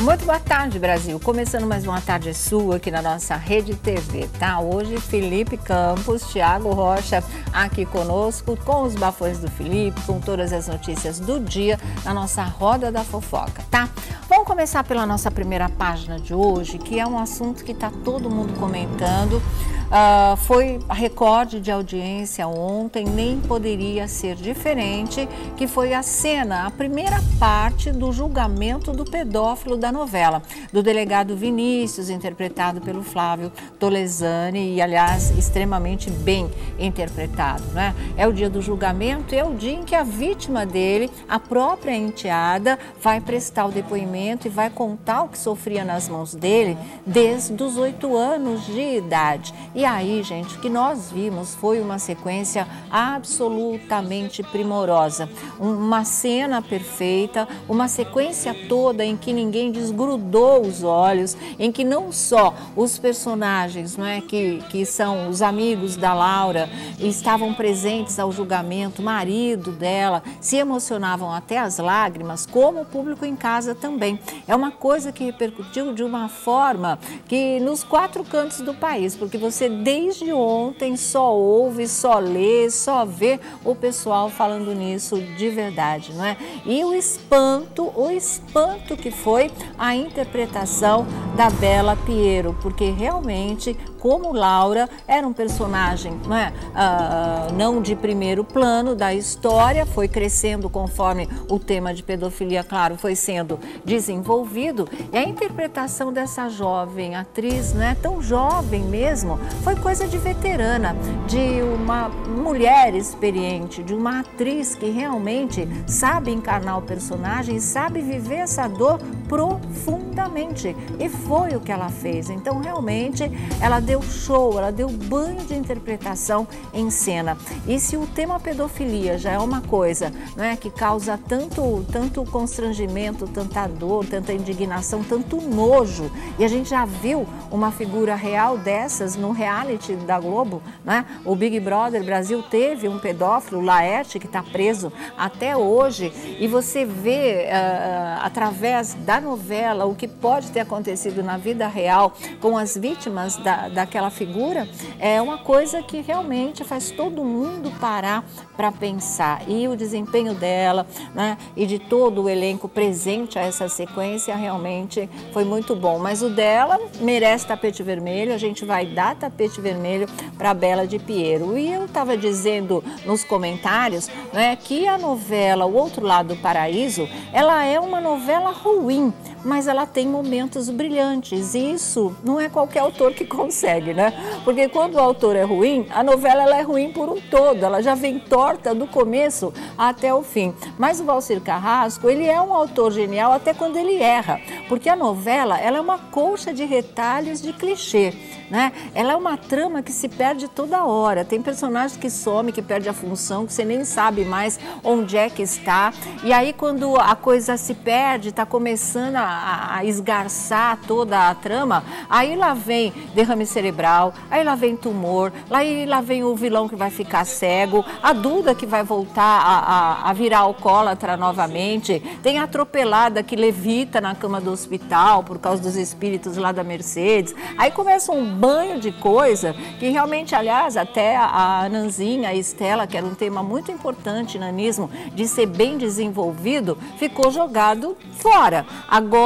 Muito boa tarde, Brasil. Começando mais uma tarde sua aqui na nossa Rede TV, tá? Hoje, Felipe Campos, Thiago Rocha aqui conosco, com os bafões do Felipe, com todas as notícias do dia na nossa Roda da Fofoca, tá? Vamos começar pela nossa primeira página de hoje, que é um assunto que está todo mundo comentando. Uh, foi recorde de audiência ontem, nem poderia ser diferente, que foi a cena, a primeira parte do julgamento do pedófilo da novela, do delegado Vinícius, interpretado pelo Flávio Tolesani, e aliás, extremamente bem interpretado. Né? É o dia do julgamento e é o dia em que a vítima dele, a própria enteada, vai prestar o depoimento e vai contar o que sofria nas mãos dele desde os oito anos de idade. E aí, gente, o que nós vimos foi uma sequência absolutamente primorosa. Uma cena perfeita, uma sequência toda em que ninguém desgrudou os olhos, em que não só os personagens, não é, que, que são os amigos da Laura, estavam presentes ao julgamento, marido dela, se emocionavam até as lágrimas, como o público em casa também. É uma coisa que repercutiu de uma forma que nos quatro cantos do país, porque você desde ontem só ouve, só lê, só vê o pessoal falando nisso de verdade, não é? E o espanto, o espanto que foi a interpretação da Bela Piero, porque realmente como Laura era um personagem não, é? Uh, não de primeiro plano da história, foi crescendo conforme o tema de pedofilia, claro, foi sendo desenvolvido. E a interpretação dessa jovem atriz, não é tão jovem mesmo, foi coisa de veterana, de uma mulher experiente, de uma atriz que realmente sabe encarnar o personagem sabe viver essa dor profundamente. E foi o que ela fez. Então, realmente, ela deu show, ela deu banho de interpretação em cena. E se o tema pedofilia já é uma coisa não é, que causa tanto, tanto constrangimento, tanta dor, tanta indignação, tanto nojo, e a gente já viu uma figura real dessas no reality da Globo, né? o Big Brother Brasil teve um pedófilo, Laerte, que está preso até hoje, e você vê uh, através da novela o que pode ter acontecido na vida real com as vítimas da, da daquela figura é uma coisa que realmente faz todo mundo parar para pensar. E o desempenho dela né, e de todo o elenco presente a essa sequência realmente foi muito bom. Mas o dela merece tapete vermelho, a gente vai dar tapete vermelho para Bela de Piero. E eu estava dizendo nos comentários né, que a novela O Outro Lado do Paraíso, ela é uma novela ruim mas ela tem momentos brilhantes. E isso não é qualquer autor que consegue, né? Porque quando o autor é ruim, a novela ela é ruim por um todo, ela já vem torta do começo até o fim. Mas o Valcir Carrasco, ele é um autor genial até quando ele erra, porque a novela ela é uma colcha de retalhos de clichê. Né? Ela é uma trama que se perde toda hora. Tem personagens que some, que perde a função, que você nem sabe mais onde é que está. E aí, quando a coisa se perde, está começando a, a, esgarçar toda a trama, aí lá vem derrame cerebral, aí lá vem tumor, aí lá vem o vilão que vai ficar cego, a Duda que vai voltar a, a, a virar alcoólatra novamente, tem a atropelada que levita na cama do hospital por causa dos espíritos lá da Mercedes. Aí começa um banho de coisa que realmente, aliás, até a Nanzinha, a Estela, que era um tema muito importante, nanismo, de ser bem desenvolvido, ficou jogado fora. Agora,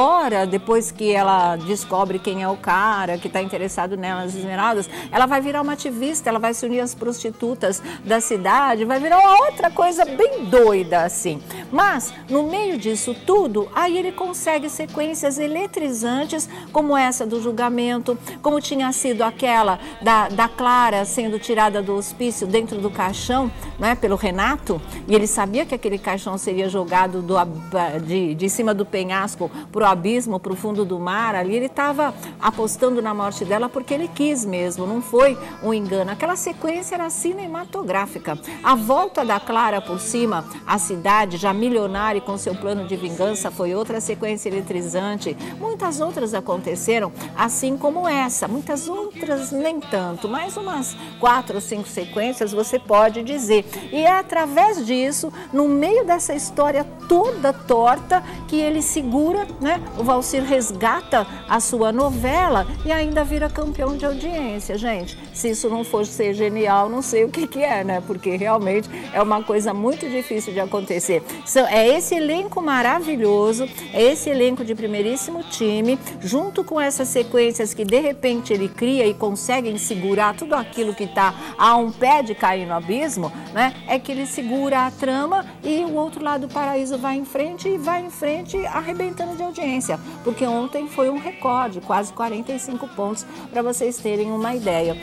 depois que ela descobre quem é o cara que está interessado nelas, esmeraldas, ela vai virar uma ativista, ela vai se unir às prostitutas da cidade, vai virar uma outra coisa bem doida assim. Mas, no meio disso tudo, aí ele consegue sequências eletrizantes, como essa do julgamento, como tinha sido aquela da, da Clara sendo tirada do hospício dentro do caixão, né, pelo Renato, e ele sabia que aquele caixão seria jogado do, de, de cima do penhasco para o abismo, para o fundo do mar, ali ele estava apostando na morte dela porque ele quis mesmo, não foi um engano. Aquela sequência era cinematográfica. A volta da Clara por cima, a cidade já milionária e com seu plano de vingança, foi outra sequência eletrizante. Muitas outras aconteceram, assim como essa. Muitas outras nem tanto, mais umas quatro ou cinco sequências você pode dizer. E é através disso, no meio dessa história toda torta, que ele segura, né? O Valcir resgata a sua novela e ainda vira campeão de audiência, gente. Se isso não for ser genial, não sei o que, que é, né? Porque realmente é uma coisa muito difícil de acontecer. É esse elenco maravilhoso, é esse elenco de primeiríssimo time, junto com essas sequências que de repente ele cria e conseguem segurar tudo aquilo que está a um pé de cair no abismo, né? É que ele segura a trama e o outro lado do paraíso vai em frente e vai em frente arrebentando de audiência. Porque ontem foi um recorde, quase 45 pontos, para vocês terem uma ideia.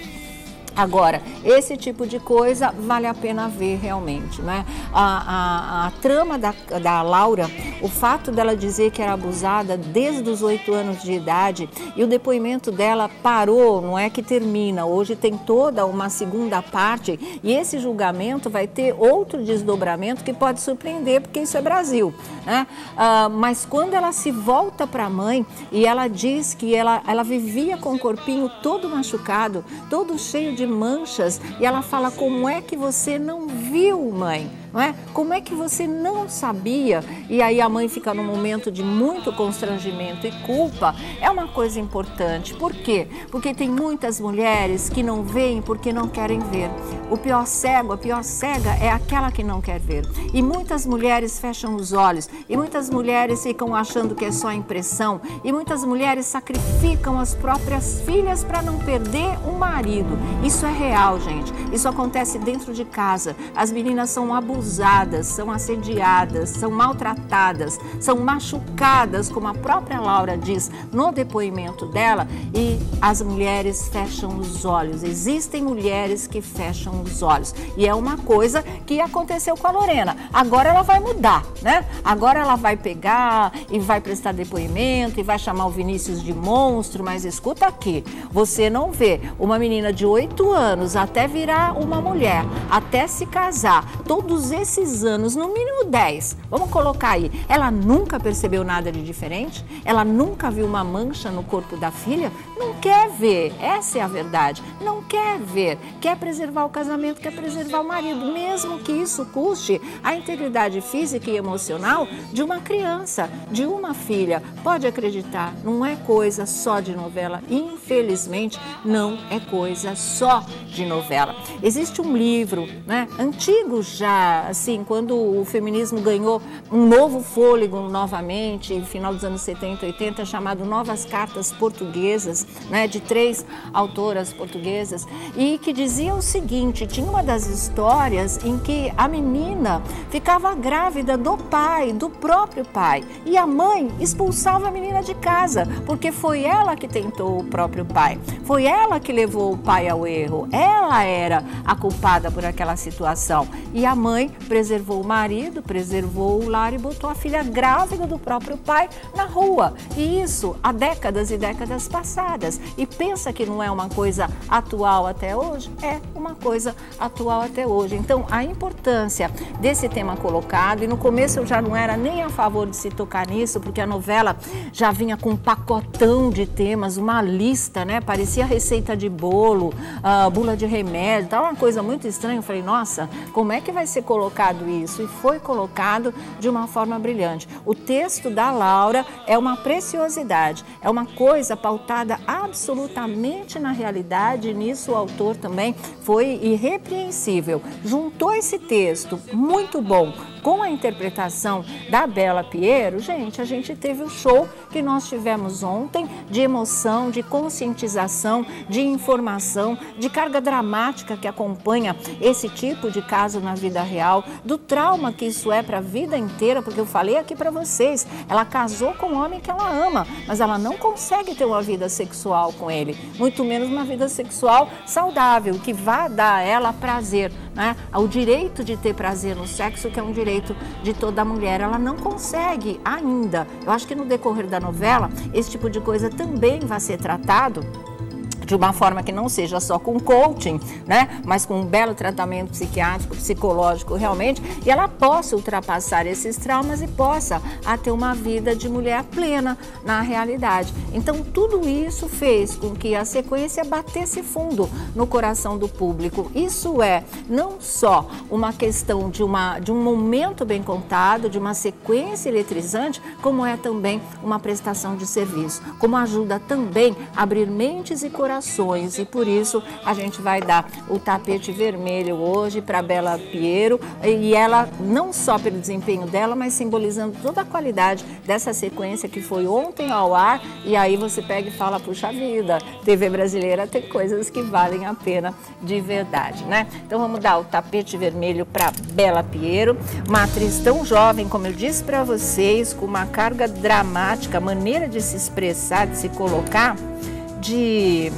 Agora, esse tipo de coisa vale a pena ver realmente, né? A, a, a, trama da, da Laura, o fato dela dizer que era abusada desde os oito anos de idade e o depoimento dela parou, não é que termina. Hoje tem toda uma segunda parte e esse julgamento vai ter outro desdobramento que pode surpreender, porque isso é Brasil, né? Ah, mas quando ela se volta para a mãe e ela diz que ela, ela vivia com o corpinho todo machucado, todo cheio de de manchas e ela fala: Como é que você não viu, mãe? Não é? Como é que você não sabia? E aí a mãe fica num momento de muito constrangimento e culpa. É uma coisa importante. Por quê? Porque tem muitas mulheres que não veem porque não querem ver. O pior cego, a pior cega é aquela que não quer ver. E muitas mulheres fecham os olhos, e muitas mulheres ficam achando que é só impressão, e muitas mulheres sacrificam as próprias filhas para não perder o marido. Isso é real, gente. Isso acontece dentro de casa. As meninas são abusadas abusadas, são assediadas, são maltratadas, são machucadas, como a própria Laura diz no depoimento dela, e as mulheres fecham os olhos. Existem mulheres que fecham os olhos. E é uma coisa que aconteceu com a Lorena. Agora ela vai mudar, né? Agora ela vai pegar e vai prestar depoimento e vai chamar o Vinícius de monstro, mas escuta aqui, você não vê uma menina de 8 anos até virar uma mulher, até se casar, todos esses anos, no mínimo 10, vamos colocar aí, ela nunca percebeu nada de diferente? Ela nunca viu uma mancha no corpo da filha? Não quer ver, essa é a verdade. Não quer ver, quer preservar o casamento, quer preservar o marido, mesmo que isso custe a integridade física e emocional de uma criança, de uma filha. Pode acreditar, não é coisa só de novela. Infelizmente, não é coisa só de novela. Existe um livro, né, antigo já, assim, quando o feminismo ganhou um novo fôlego novamente, no final dos anos 70, 80, chamado Novas Cartas Portuguesas, né, de três autoras portuguesas, e que dizia o seguinte: tinha uma das histórias em que a menina ficava grávida do pai, do próprio pai, e a mãe expulsava a menina de casa, porque foi ela que tentou o próprio pai, foi ela que levou o pai ao erro, ela era a culpada por aquela situação. E a mãe preservou o marido, preservou o lar e botou a filha grávida do próprio pai na rua. E isso há décadas e décadas passadas. E pensa que não é uma coisa atual até hoje? É uma coisa atual até hoje. Então, a importância desse tema colocado, e no começo eu já não era nem a favor de se tocar nisso, porque a novela já vinha com um pacotão de temas, uma lista, né? Parecia receita de bolo, uh, bula de remédio, tá uma coisa muito estranha. Eu falei, nossa, como é que vai ser colocado? Colocado isso e foi colocado de uma forma brilhante. O texto da Laura é uma preciosidade, é uma coisa pautada absolutamente na realidade, e nisso o autor também foi irrepreensível. Juntou esse texto muito bom com a interpretação da Bela Piero, gente, a gente teve o show que nós tivemos ontem de emoção, de conscientização, de informação, de carga dramática que acompanha esse tipo de caso na vida real, do trauma que isso é para a vida inteira, porque eu falei aqui para vocês, ela casou com um homem que ela ama, mas ela não consegue ter uma vida sexual com ele, muito menos uma vida sexual saudável, que vá dar a ela prazer, né? O direito de ter prazer no sexo, que é um direito direito de toda mulher. Ela não consegue ainda. Eu acho que no decorrer da novela, esse tipo de coisa também vai ser tratado de uma forma que não seja só com coaching, né? Mas com um belo tratamento psiquiátrico, psicológico realmente, e ela possa ultrapassar esses traumas e possa a ter uma vida de mulher plena na realidade. Então tudo isso fez com que a sequência batesse fundo no coração do público. Isso é não só uma questão de, uma, de um momento bem contado, de uma sequência eletrizante, como é também uma prestação de serviço, como ajuda também a abrir mentes e corações. E por isso a gente vai dar o tapete vermelho hoje para Bela Piero. E ela não só pelo desempenho dela, mas simbolizando toda a qualidade dessa sequência que foi ontem ao ar. E aí você pega e fala, puxa vida, TV brasileira tem coisas que valem a pena de verdade, né? Então vamos dar o tapete vermelho para Bela Piero, uma atriz tão jovem, como eu disse para vocês, com uma carga dramática, maneira de se expressar, de se colocar, de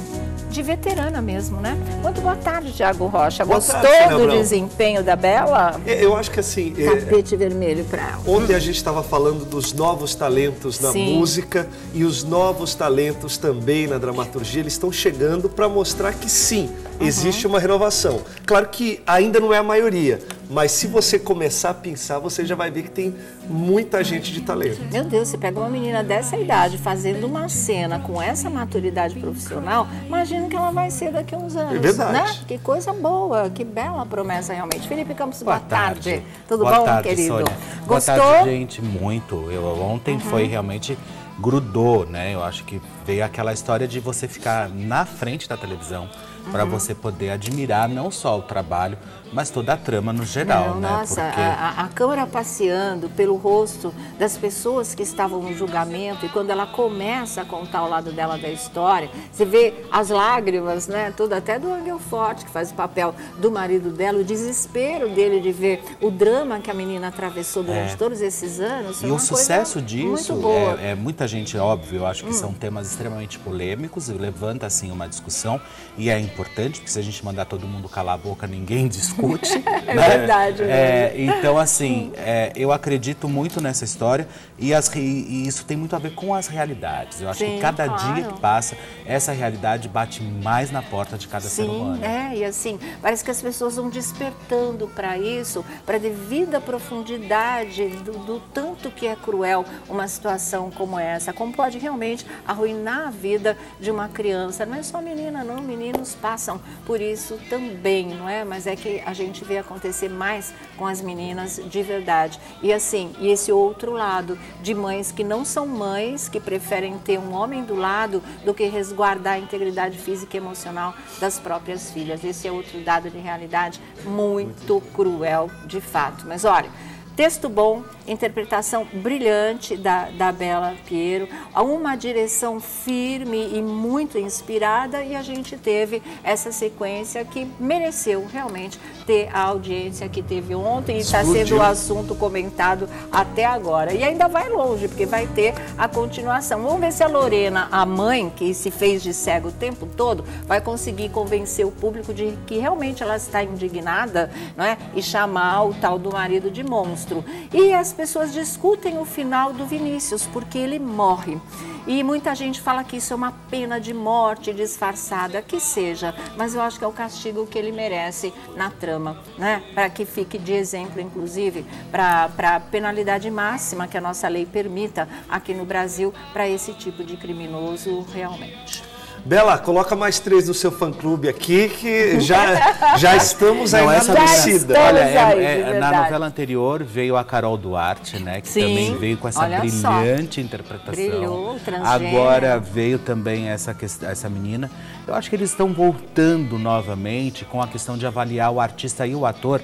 de veterana mesmo, né? Muito boa tarde, Tiago Rocha. Boa Gostou tarde, do desempenho da Bela? É, eu acho que assim. É, Tapete é... vermelho para ela. Ontem a gente estava falando dos novos talentos na Sim. música e os novos talentos também na dramaturgia. Eles estão chegando para mostrar que sim. Existe uma renovação. Claro que ainda não é a maioria, mas se você começar a pensar, você já vai ver que tem muita gente de talento. Meu Deus, você pega uma menina dessa idade fazendo uma cena com essa maturidade profissional, imagina que ela vai ser daqui a uns anos. É verdade. Né? Que coisa boa, que bela promessa realmente. Felipe Campos, boa, boa tarde. tarde. Tudo boa bom, tarde, querido? Sônia. Gostou? Boa tarde, gente. Muito. Eu, ontem uhum. foi realmente grudou, né? Eu acho que veio aquela história de você ficar na frente da televisão para uhum. você poder admirar não só o trabalho, mas toda a trama no geral, não, né? Nossa, Porque... a, a, câmera passeando pelo rosto das pessoas que estavam no julgamento e quando ela começa a contar o lado dela da história, você vê as lágrimas, né? Tudo até do Angel Forte, que faz o papel do marido dela, o desespero dele de ver o drama que a menina atravessou durante é. todos esses anos. E o sucesso disso é, é, muita gente, óbvio, eu acho que hum. são temas extremamente polêmicos, levanta assim uma discussão e é importante, porque se a gente mandar todo mundo calar a boca, ninguém discute. é né? verdade. É, então, assim, é, eu acredito muito nessa história e, as, e, isso tem muito a ver com as realidades. Eu acho Sim, que cada claro. dia que passa, essa realidade bate mais na porta de cada Sim, ser humano. É, e assim, parece que as pessoas vão despertando para isso, para devida profundidade do, do tanto que é cruel uma situação como essa, como pode realmente arruinar a vida de uma criança. Não é só menina, não, meninos passam por isso também, não é? Mas é que a gente vê acontecer mais com as meninas de verdade. E assim, e esse outro lado de mães que não são mães, que preferem ter um homem do lado do que resguardar a integridade física e emocional das próprias filhas. Esse é outro dado de realidade muito cruel, de fato. Mas olha, Texto bom, interpretação brilhante da, da Bela Piero, uma direção firme e muito inspirada e a gente teve essa sequência que mereceu realmente ter a audiência que teve ontem e está sendo o assunto comentado até agora. E ainda vai longe, porque vai ter a continuação. Vamos ver se a Lorena, a mãe que se fez de cego o tempo todo, vai conseguir convencer o público de que realmente ela está indignada não é? e chamar o tal do marido de monstro monstro. E as pessoas discutem o final do Vinícius, porque ele morre. E muita gente fala que isso é uma pena de morte disfarçada, que seja, mas eu acho que é o castigo que ele merece na trama, né? Para que fique de exemplo, inclusive, para a penalidade máxima que a nossa lei permita aqui no Brasil para esse tipo de criminoso realmente. Bela, coloca mais três do seu fã-clube aqui, que já, já estamos aí Não, na torcida. Olha, é, é, na novela anterior veio a Carol Duarte, né? Que Sim, também veio com essa brilhante só. interpretação. Brilhou, Agora veio também essa, essa menina. Eu acho que eles estão voltando novamente com a questão de avaliar o artista e o ator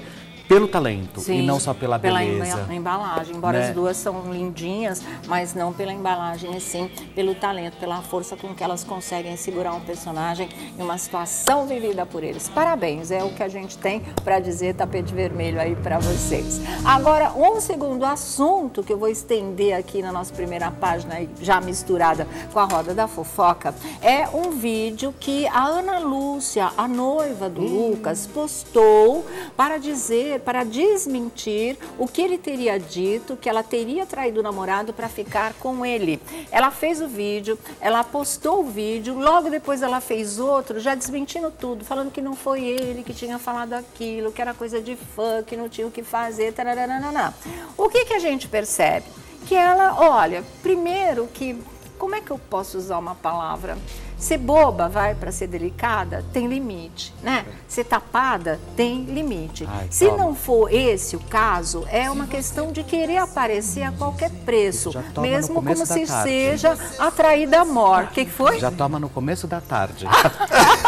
pelo talento Sim, e não só pela, pela beleza. Pela embalagem, embora né? as duas são lindinhas, mas não pela embalagem, sim pelo talento, pela força com que elas conseguem segurar um personagem em uma situação vivida por eles. Parabéns, é o que a gente tem para dizer tapete vermelho aí para vocês. Agora, um segundo assunto que eu vou estender aqui na nossa primeira página, já misturada com a roda da fofoca, é um vídeo que a Ana Lúcia, a noiva do hum. Lucas, postou para dizer para desmentir o que ele teria dito, que ela teria traído o namorado para ficar com ele. Ela fez o vídeo, ela postou o vídeo, logo depois ela fez outro, já desmentindo tudo, falando que não foi ele que tinha falado aquilo, que era coisa de fã, que não tinha o que fazer, tararana. O que, que a gente percebe? Que ela, olha, primeiro que, como é que eu posso usar uma palavra? Ser boba, vai, para ser delicada, tem limite, né? Ser tapada tem limite. Ai, Se não for esse o caso, é uma questão de querer aparecer a qualquer preço, mesmo como se tarde. seja atraída à morte. O que, que foi? Já toma no começo da tarde.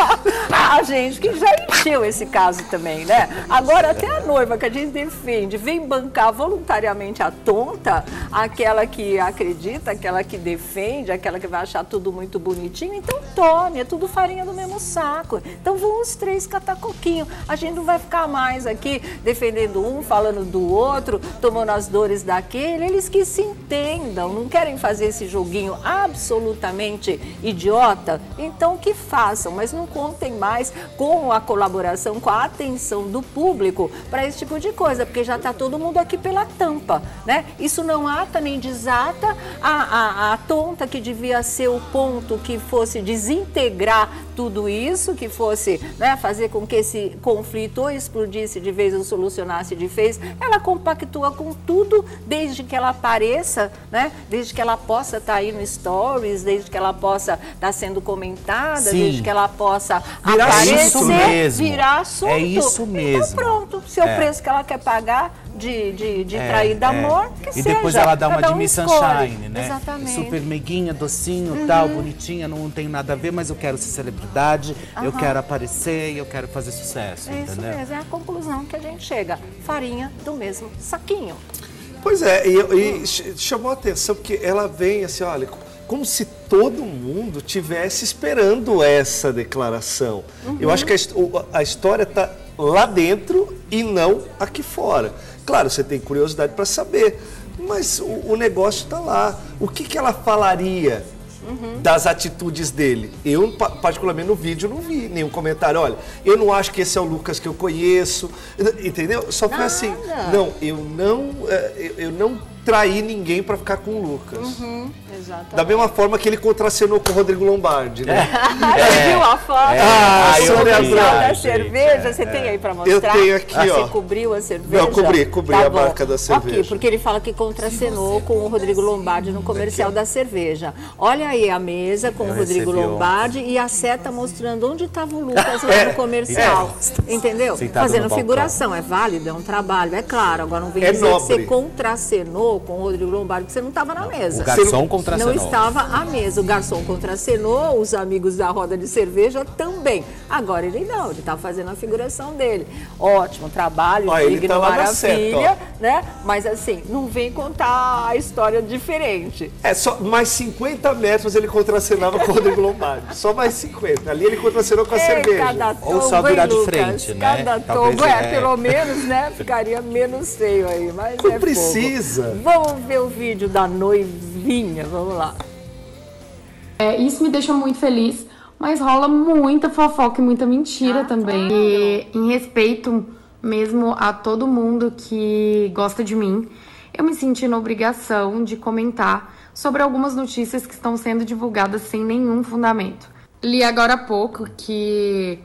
ah, gente, que já encheu esse caso também, né? Agora, até a noiva que a gente defende vem bancar voluntariamente a tonta, aquela que acredita, aquela que defende, aquela que vai achar tudo muito bonitinho. Então, tome, é tudo farinha do mesmo saco. Então vão os três catar coquinho. A gente não vai ficar mais aqui defendendo um, falando do outro, tomando as dores daquele. Eles que se entendam, não querem fazer esse joguinho absolutamente idiota, então que façam, mas não contem mais com a colaboração, com a atenção do público para esse tipo de coisa, porque já está todo mundo aqui pela tampa, né? Isso não ata nem desata a, a, a tonta que devia ser o ponto que fosse de desintegrar tudo isso, que fosse né, fazer com que esse conflito ou explodisse de vez ou solucionasse de vez, ela compactua com tudo desde que ela apareça, né, desde que ela possa estar tá aí no stories, desde que ela possa estar tá sendo comentada, Sim. desde que ela possa virar aparecer, isso mesmo. virar assunto. É isso mesmo. Então pronto, se é o preço que ela quer pagar, de, de, de é, trair da é. amor, que e seja. E depois ela dá uma de Miss Sunshine, né? Exatamente. Super meiguinha, docinho, uhum. tal, bonitinha, não tem nada a ver, mas eu quero ser celebridade, uhum. eu quero aparecer e eu quero fazer sucesso, é entendeu? Isso mesmo, é a conclusão que a gente chega. Farinha do mesmo saquinho. Pois é, e, e chamou a atenção porque ela vem assim, olha, como se todo mundo tivesse esperando essa declaração. Uhum. Eu acho que a, a história está lá dentro e não aqui fora. Claro, você tem curiosidade para saber, mas o, o negócio está lá. O que, que ela falaria uhum. das atitudes dele? Eu, particularmente no vídeo, não vi nenhum comentário. Olha, eu não acho que esse é o Lucas que eu conheço, entendeu? Só foi assim. Não, eu não, eh, eu não traí ninguém para ficar com o Lucas. Uhum. Exatamente. Da mesma forma que ele contracenou com o Rodrigo Lombardi, né? É. Viu a foto? É. Ah, Sônia da cerveja, você tem aí para mostrar? Eu tenho aqui, ah, ó. Você cobriu a cerveja? Não, cobri, cobri tá a bom. marca da cerveja. Ok, porque ele fala que contracenou com o Rodrigo Lombardi no comercial da cerveja. Olha aí a mesa com Eu o Rodrigo Lombardi e a seta mostrando onde estava o Lucas lá é, no comercial. É. Entendeu? Fazendo figuração, é válido, é um trabalho, é claro. Agora não vem é dizer nobre. que você contracenou com o Rodrigo Lombardi, que você não estava na mesa. O garçom contra contracenou. Não estava à mesa. O garçom contracenou, os amigos da roda de cerveja também. Agora ele não, ele está fazendo a figuração dele. Ótimo, trabalho, ó, digno, tá maravilha, né? Mas assim, não vem contar a história diferente. É, só mais 50 metros ele contracenava com o Rodrigo Lombardi. Só mais 50. Ali ele contracenou com a é, cerveja. Cada tombo, Ou só virar de frente, né? Cada tombo, é, é, pelo menos, né? Ficaria menos feio aí, mas não é precisa. Fogo. Vamos ver o vídeo da noiva vinha. Vamos lá. É, isso me deixa muito feliz, mas rola muita fofoca e muita mentira ah, também. Claro. E em respeito mesmo a todo mundo que gosta de mim, eu me senti na obrigação de comentar sobre algumas notícias que estão sendo divulgadas sem nenhum fundamento. Li agora há pouco que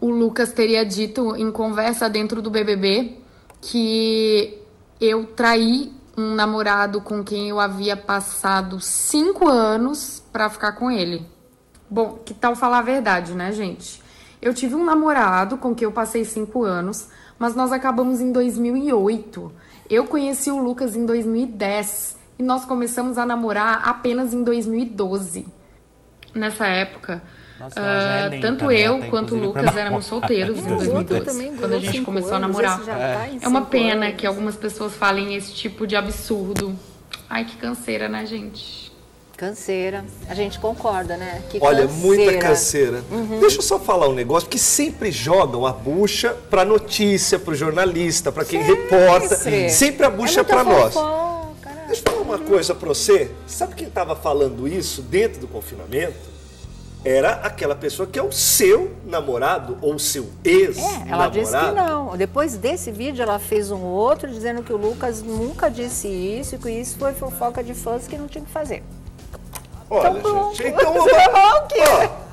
o Lucas teria dito em conversa dentro do BBB que eu traí um namorado com quem eu havia passado cinco anos para ficar com ele. Bom, que tal falar a verdade, né, gente? Eu tive um namorado com quem eu passei cinco anos, mas nós acabamos em 2008. Eu conheci o Lucas em 2010 e nós começamos a namorar apenas em 2012. Nessa época, nossa, uh, lenta, tanto né? eu quanto o Lucas éramos solteiros em 2002, quando a gente começou anos, a namorar. Tá é, é uma pena anos. que algumas pessoas falem esse tipo de absurdo. Ai, que canseira, né, gente? Canseira. A gente concorda, né? Que Olha, canseira. muita canseira. Uhum. Deixa eu só falar um negócio, que sempre jogam a bucha para notícia, para o jornalista, para quem sempre. reporta. Sempre a bucha é para nós. Deixa eu falar uma coisa para você. Sabe quem estava falando isso dentro do confinamento? Era aquela pessoa que é o seu namorado ou seu ex-namorado. É, ela disse que não. Depois desse vídeo, ela fez um outro dizendo que o Lucas nunca disse isso e que isso foi fofoca de fãs que não tinha que fazer. Olha, então, gente, então... Ó,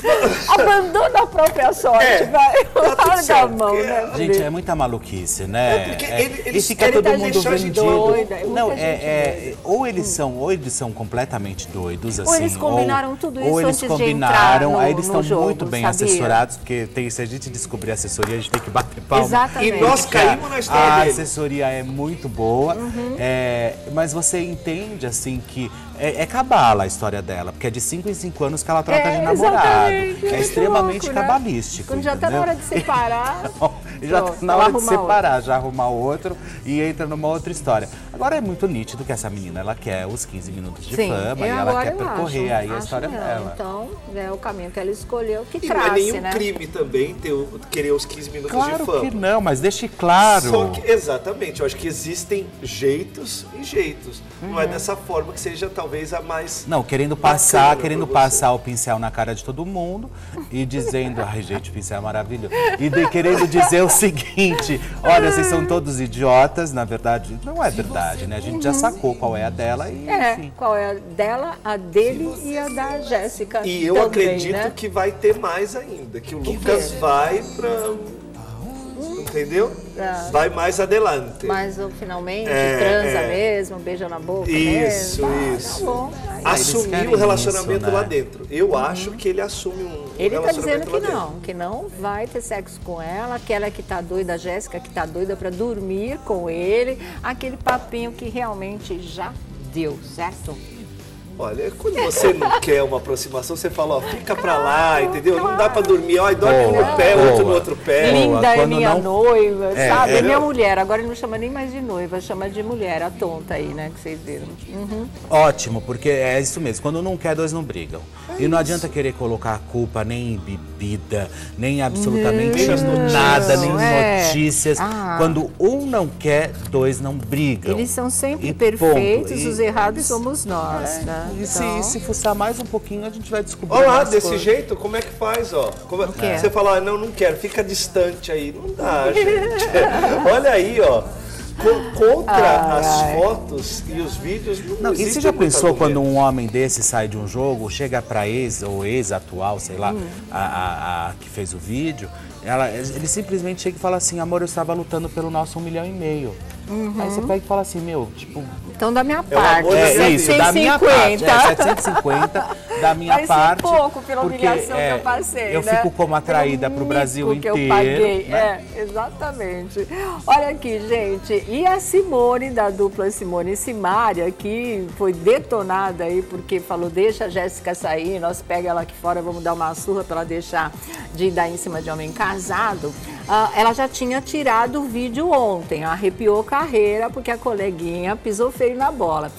Abandona a própria sorte, é, vai. Tá Larga a mão, né? Gente, é muita maluquice, né? É porque é, ele, ele, e fica todo tá mundo vendido. Doida, é não, é, é, ou eles são, ou eles são completamente doidos, assim. Ou eles combinaram tudo isso Ou eles antes combinaram, no, aí eles estão jogo, muito bem sabia? assessorados, porque tem, se a gente descobrir a assessoria, a gente tem que bater palma. Exatamente. E nós caímos na história A dele. assessoria é muito boa, Uhum. é, mas você entende, assim, que é, é cabala a história dela, porque é de 5 em 5 anos que ela troca É, de namorado. É extremamente louco, né? cabalístico. Quando já tá entendeu? na hora de separar. já tá na hora de separar, já arrumar outro e entra numa outra história. Agora é muito nítido que essa menina, ela quer os 15 minutos de Sim, fama eu e ela quer percorrer acho, aí a história não. dela. Então, é o caminho que ela escolheu, que E não é nenhum né? crime também ter, o- querer os 15 minutos Claro de fama. que não, mas deixe claro. Só que, exatamente, eu acho que existem jeitos e jeitos. Não Uhum. é dessa forma que seja talvez a mais. Não, querendo passar, querendo passar o pincel na cara de todo mundo e dizendo, ai gente, o pincel é maravilhoso. E de- querendo dizer o seguinte, olha, vocês são todos idiotas, na verdade, não é verdade, né? A gente já sacou qual é a dela e É, enfim. qual é a dela, a dele e a da Jéssica. E eu também, acredito né? que vai ter mais ainda, que o Lucas vai pra. Entendeu? Ah. Vai mais adelante. Mas ou, finalmente É, transa é. mesmo, beija na boca Isso, mesmo. Ah, isso. Tá bom. eles Assumir o relacionamento isso, né? lá dentro. Eu acho que ele assume um Ele tá relacionamento dizendo que dentro. não, que não vai ter sexo com ela, aquela que tá doida, a Jéssica, que tá doida pra dormir com ele, aquele papinho que realmente já deu, certo? Olha, quando você não quer uma aproximação, você fala, ó, fica pra lá, entendeu? Não dá pra dormir, ó, e dorme Boa, no pé, outro no boa. outro pé. Linda é minha não- noiva, É, sabe? É, é. minha mulher. Agora ele não chama nem mais de noiva, chama de mulher, a tonta aí, né? Que vocês viram. Uhum. Ótimo, porque é isso mesmo. Quando não quer, dois não brigam. e não adianta querer colocar a culpa nem em bebida, nem absolutamente Não, nada, nem é. notícias. Ah. Quando um não quer, dois não brigam. Eles são sempre E perfeitos, ponto. E os errados somos nós, né? E se, Então- se fuçar mais um pouquinho, a gente vai descobrir. Olha lá, desse coisas. jeito, como é que faz, ó? Como é-? Você fala, ah, não, não quero, fica distante aí. Não dá, gente. Olha aí, ó. Co- Contra Ai, as ai. fotos e os vídeos, não, Não, e você já pensou quando um homem desse sai de um jogo, chega pra ex ou ex atual, sei Hum. lá, a, a- a que fez o vídeo, ela, ele simplesmente chega e fala assim, amor, eu estava lutando pelo nosso um milhão e meio. Uhum. Aí você pega e fala assim, meu, tipo, Então, da minha É o parte, é vida. isso, da minha parte, é 750 da minha ser parte. pouco pela porque, humilhação que é, eu passei, Eu né? fico como atraída Pelo pro Brasil que inteiro. eu paguei. né? É, exatamente. Olha aqui, gente. E a Simone, da dupla Simone e Simária, que foi detonada aí porque falou, deixa a Jéssica sair, nós pega ela aqui fora, vamos dar uma surra pra ela deixar de dar em cima de homem casado. Ah, ela já tinha tirado o vídeo ontem, arrepiou carreira porque a coleguinha pisou feio na bola.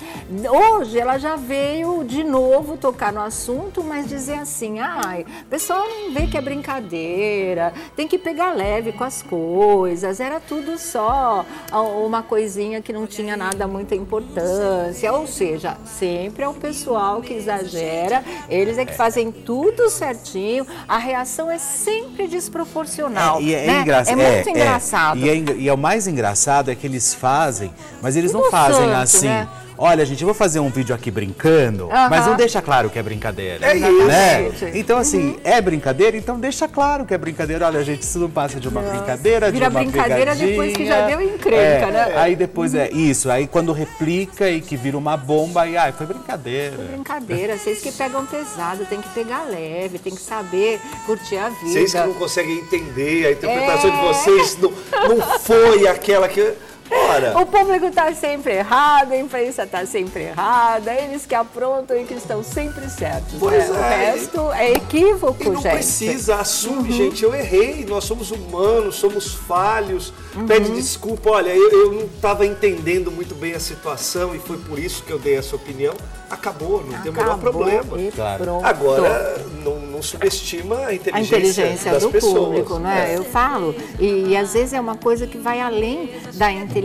Hoje ela já veio de novo tocar no assunto, mas dizer assim, ai, o pessoal não vê que é brincadeira, tem que pegar leve com as coisas, era tudo só ah, uma coisinha que não tinha nada muita importância, ou seja, sempre é o pessoal que exagera, eles é que fazem tudo certinho, a reação é sempre desproporcional. É, e é, né? Engraçado. É muito engraçado. E, é engra- e é o mais engraçado é que eles fazem, mas eles não fazem santo, assim. né? Olha, gente, eu vou fazer um vídeo aqui brincando, Aham. mas não deixa claro que é brincadeira. É isso. né? Então, assim, é brincadeira, então deixa claro que é brincadeira. Olha, gente, isso não passa de uma brincadeira, Vira de uma brincadeira pegadinha. depois que já deu encrenca, É, né? Aí depois é isso, aí quando replica e que vira uma bomba, aí ai, foi brincadeira. Brincadeira, vocês que pegam pesado, tem que pegar leve, tem que saber curtir a vida. Vocês que não conseguem entender, a interpretação É. de vocês não, não foi aquela que. Ora, O público está sempre errado, a imprensa está sempre errada, eles que aprontam e que estão sempre certos. Pois né? O é, resto é equívoco, E não gente. precisa, assume, gente, eu errei, nós somos humanos, somos falhos, pede desculpa, olha, eu, eu não estava entendendo muito bem a situação e foi por isso que eu dei essa opinião. Acabou, não tem o menor Acabou problema. e Claro. Agora, não, não subestima a inteligência, a inteligência das do pessoas. público, né? É. Eu falo. E, e às vezes é uma coisa que vai além da inteligência,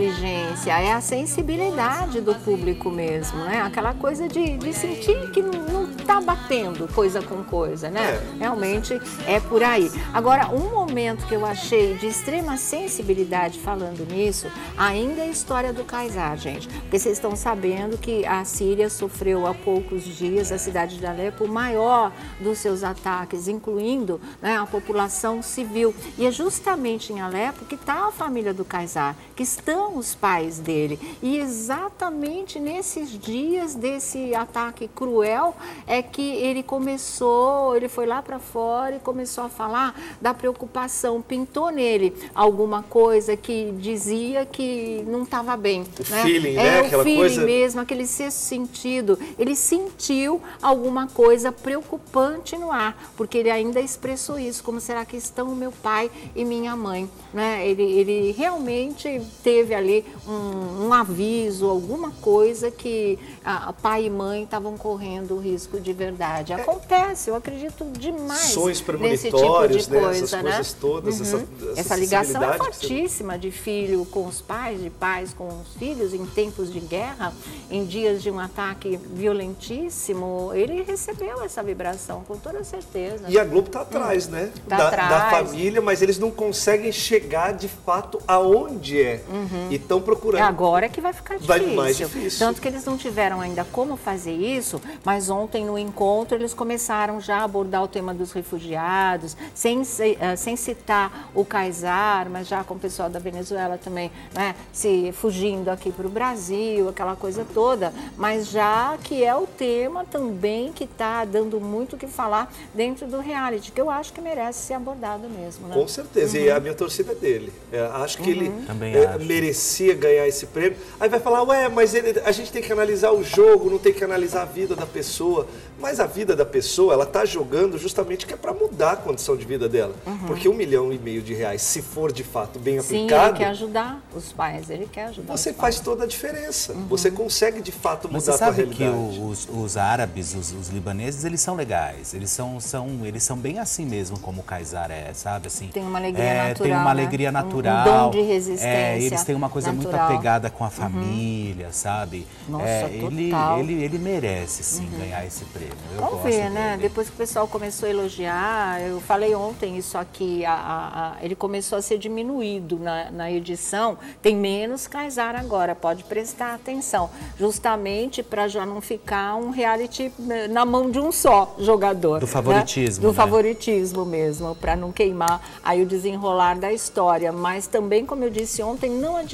é a sensibilidade do público mesmo, né? Aquela coisa de, de sentir que não, não tá batendo coisa com coisa, né? É. Realmente é por aí. Agora, um momento que eu achei de extrema sensibilidade falando nisso, ainda é a história do Kaysar, gente. Porque vocês estão sabendo que a Síria sofreu há poucos dias, a cidade de Alepo, o maior dos seus ataques, incluindo né, a população civil. E é justamente em Alepo que está a família do Kaysar, que estão os pais dele. E exatamente nesses dias desse ataque cruel é que ele começou, ele foi lá para fora e começou a falar da preocupação, pintou nele alguma coisa que dizia que não estava bem. O né? feeling, é, né? O Aquela feeling coisa... mesmo, aquele sexto sentido. Ele sentiu alguma coisa preocupante no ar, porque ele ainda expressou isso, como será que estão meu pai e minha mãe. Né? Ele, ele realmente teve ali um, um aviso, alguma coisa que a, a pai e mãe estavam correndo risco de verdade. Acontece, eu acredito demais Sonhos nesse tipo de né? coisa, Essas né? coisas todas, essa, Uhum. essa Essa ligação é que você- fortíssima de filho com os pais, de pais com os filhos em tempos de guerra, em dias de um ataque violentíssimo. Ele recebeu essa vibração, com toda certeza. E a Globo está atrás, né? Tá da, atrás. da família, mas eles não conseguem chegar de fato aonde é. E estão procurando. É agora que vai ficar Vai difícil. mais difícil. Tanto que eles não tiveram ainda como fazer isso, mas ontem no encontro eles começaram já a abordar o tema dos refugiados, sem, eh, sem citar o Kaysar, mas já com o pessoal da Venezuela também, né, se fugindo aqui para o Brasil, aquela coisa toda, mas já que é o tema também que está dando muito o que falar dentro do reality, que eu acho que merece ser abordado mesmo. Né? Com certeza, e a minha torcida é dele. É, acho que ele Também é, acho. Merecia ganhar esse prêmio. Aí vai falar, ué, mas ele- a gente tem que analisar o jogo, não tem que analisar a vida da pessoa. Mas a vida da pessoa, ela está jogando justamente que é para mudar a condição de vida dela. Porque um milhão e meio de reais, se for de fato bem Sim, ele aplicado, quer ajudar os pais, ele quer ajudar você os pais. faz toda a diferença. Você consegue de fato mudar você a tua sabe que realidade. o- os, os árabes, os, os libaneses, eles são legais. Eles são, são, eles são bem assim mesmo, como o Kaysar é, sabe? Assim, Tem uma alegria é, natural, Tem uma né? alegria Um- um natural. dom de resistência É, eles têm uma coisa natural. Uhum. muito apegada com a família, sabe? Nossa, É, ele. Uhum. ele, ele merece, sim, ganhar esse prêmio. Eu Vamos ver, né? dele. Depois que o pessoal começou a elogiar, eu falei ontem isso aqui, a- a- a- ele começou a ser diminuído na, na edição. Tem menos Kaysar agora, pode prestar atenção. Justamente para já não ficar um reality eh, na mão de um só jogador. Do né? favoritismo, Do né? favoritismo mesmo, para não queimar aí o desenrolar da história. Mas também, como eu disse ontem, não adianta,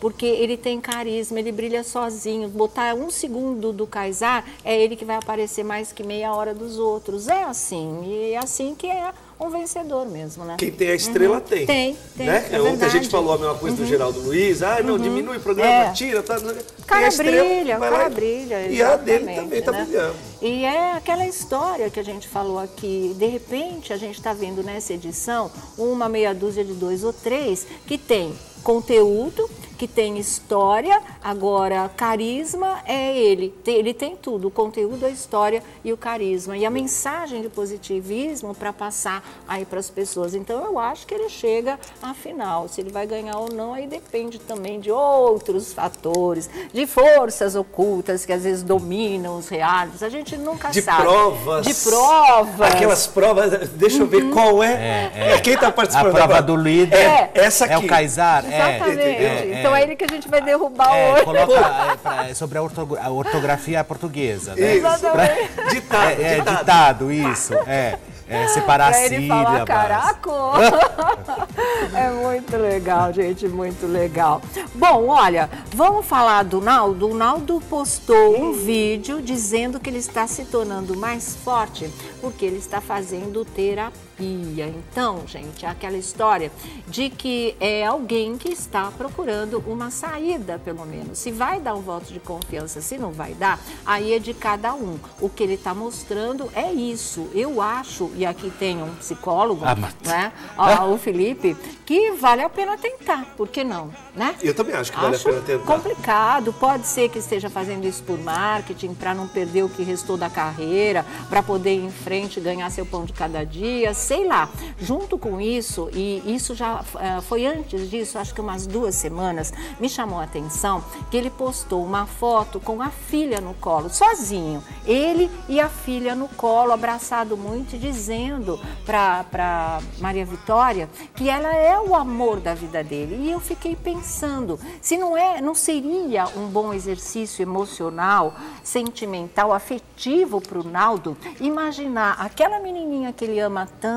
porque ele tem carisma, ele brilha sozinho. Botar um segundo do Kaysar, é ele que vai aparecer mais que meia hora dos outros. É assim, e é assim que é um vencedor mesmo, né? Quem tem a estrela tem. Uhum. Tem, tem, Né? é Ontem a. Uhum. gente falou a mesma coisa do Geraldo Luiz. Ah, não, diminui o programa, É. tira. Tá, tem cara estrela, brilha, o cara brilha. E a dele também tá né? brilhando. E é aquela história que a gente falou aqui. De repente, a gente está vendo nessa edição uma meia dúzia de dois ou três que tem conteúdo, que tem história, agora carisma é ele. Ele tem tudo, o conteúdo, a história e o carisma. E a mensagem de positivismo para passar aí para as pessoas. Então eu acho que ele chega à final. Se ele vai ganhar ou não, aí depende também de outros fatores, de forças ocultas que às vezes dominam os realities. A gente nunca De sabe. provas. De provas. Aquelas provas, deixa eu ver qual é. É, Quem tá A participando? prova agora? do líder É, essa aqui. é o Kaysar. é. Exatamente. Então é ele que a gente vai derrubar É, hoje. coloca é, pra- é sobre a, a ortografia portuguesa, né? Isso. Exatamente. Ditado, É, é, ditado. ditado, isso. É, é separar Pra ele falar sílabas. caraco. é muito legal, gente, muito legal. Bom, olha, vamos falar do Naldo. O Naldo postou um vídeo dizendo que ele está se tornando mais forte porque ele está fazendo terapia. Então, gente, é aquela história de que é alguém que está procurando uma saída, pelo menos. Se vai dar um voto de confiança, se não vai dar, aí é de cada um. O que ele está mostrando é isso. Eu acho e aqui tem um psicólogo, ah, né? Ah, o Felipe, que vale a pena tentar, por que não? Né? Eu também acho que vale acho a pena tentar. complicado, pode ser que esteja fazendo isso por marketing, para não perder o que restou da carreira, para poder ir em frente ganhar seu pão de cada dia, sei lá. Junto com isso, e isso já uh, foi antes disso, acho que umas duas semanas, me chamou a atenção que ele postou uma foto com a filha no colo, sozinho. Ele e a filha no colo, abraçado muito, dizendo para Maria Vitória que ela é o amor da vida dele. E eu fiquei pensando, se não é, não seria um bom exercício emocional, sentimental, afetivo para o Naldo imaginar aquela menininha que ele ama tanto,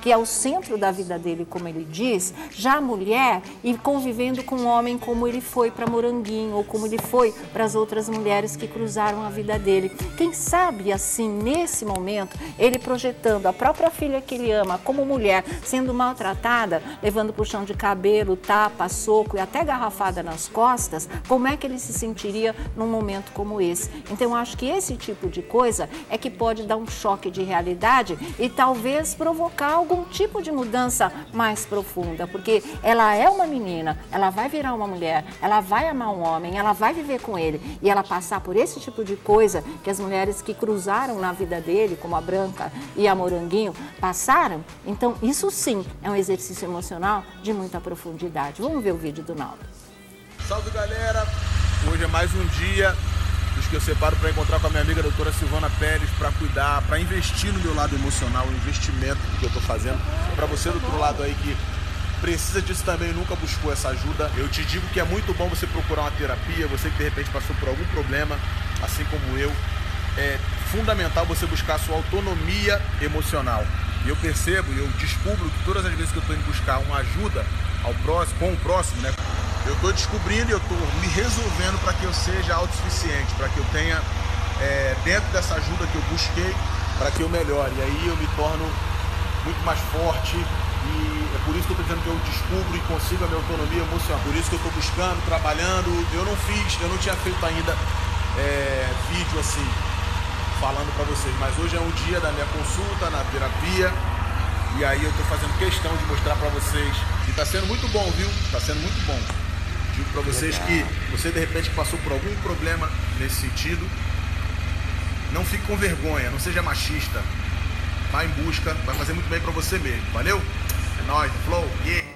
que é o centro da vida dele, como ele diz, já mulher e convivendo com um homem como ele foi para Moranguinho ou como ele foi para as outras mulheres que cruzaram a vida dele. Quem sabe assim, nesse momento, ele projetando a própria filha que ele ama como mulher, sendo maltratada, levando puxão de cabelo, tapa, soco e até garrafada nas costas, como é que ele se sentiria num momento como esse? Então, acho que esse tipo de coisa é que pode dar um choque de realidade e talvez provocar algum tipo de mudança mais profunda, porque ela é uma menina, ela vai virar uma mulher, ela vai amar um homem, ela vai viver com ele e ela passar por esse tipo de coisa que as mulheres que cruzaram na vida dele, como a Branca e a Moranguinho, passaram, então isso sim é um exercício emocional de muita profundidade. Vamos ver o vídeo do Naldo. Salve galera! Hoje é mais um dia que eu separo para encontrar com a minha amiga doutora Silvana Pérez para cuidar, para investir no meu lado emocional, o investimento que eu estou fazendo. Para você do outro lado aí que precisa disso também, nunca buscou essa ajuda, eu te digo que é muito bom você procurar uma terapia, você que de repente passou por algum problema, assim como eu. É fundamental você buscar a sua autonomia emocional. E eu percebo e eu descubro que todas as vezes que eu estou indo buscar uma ajuda ao próximo, com o próximo, né? Eu estou descobrindo e eu estou me resolvendo para que eu seja autossuficiente, para que eu tenha, é, dentro dessa ajuda que eu busquei, para que eu melhore. E aí eu me torno muito mais forte e é por isso que eu estou dizendo que eu descubro e consigo a minha autonomia emocional. Por isso que eu estou buscando, trabalhando. Eu não fiz, eu não tinha feito ainda é, vídeo assim, falando para vocês. Mas hoje é um dia da minha consulta na terapia. E aí eu estou fazendo questão de mostrar para vocês. E está sendo muito bom, viu? Está sendo muito bom. Digo para vocês que você de repente passou por algum problema nesse sentido. Não fique com vergonha, não seja machista. Vá em busca, vai fazer muito bem para você mesmo. Valeu? É nóis, Flow, yeah!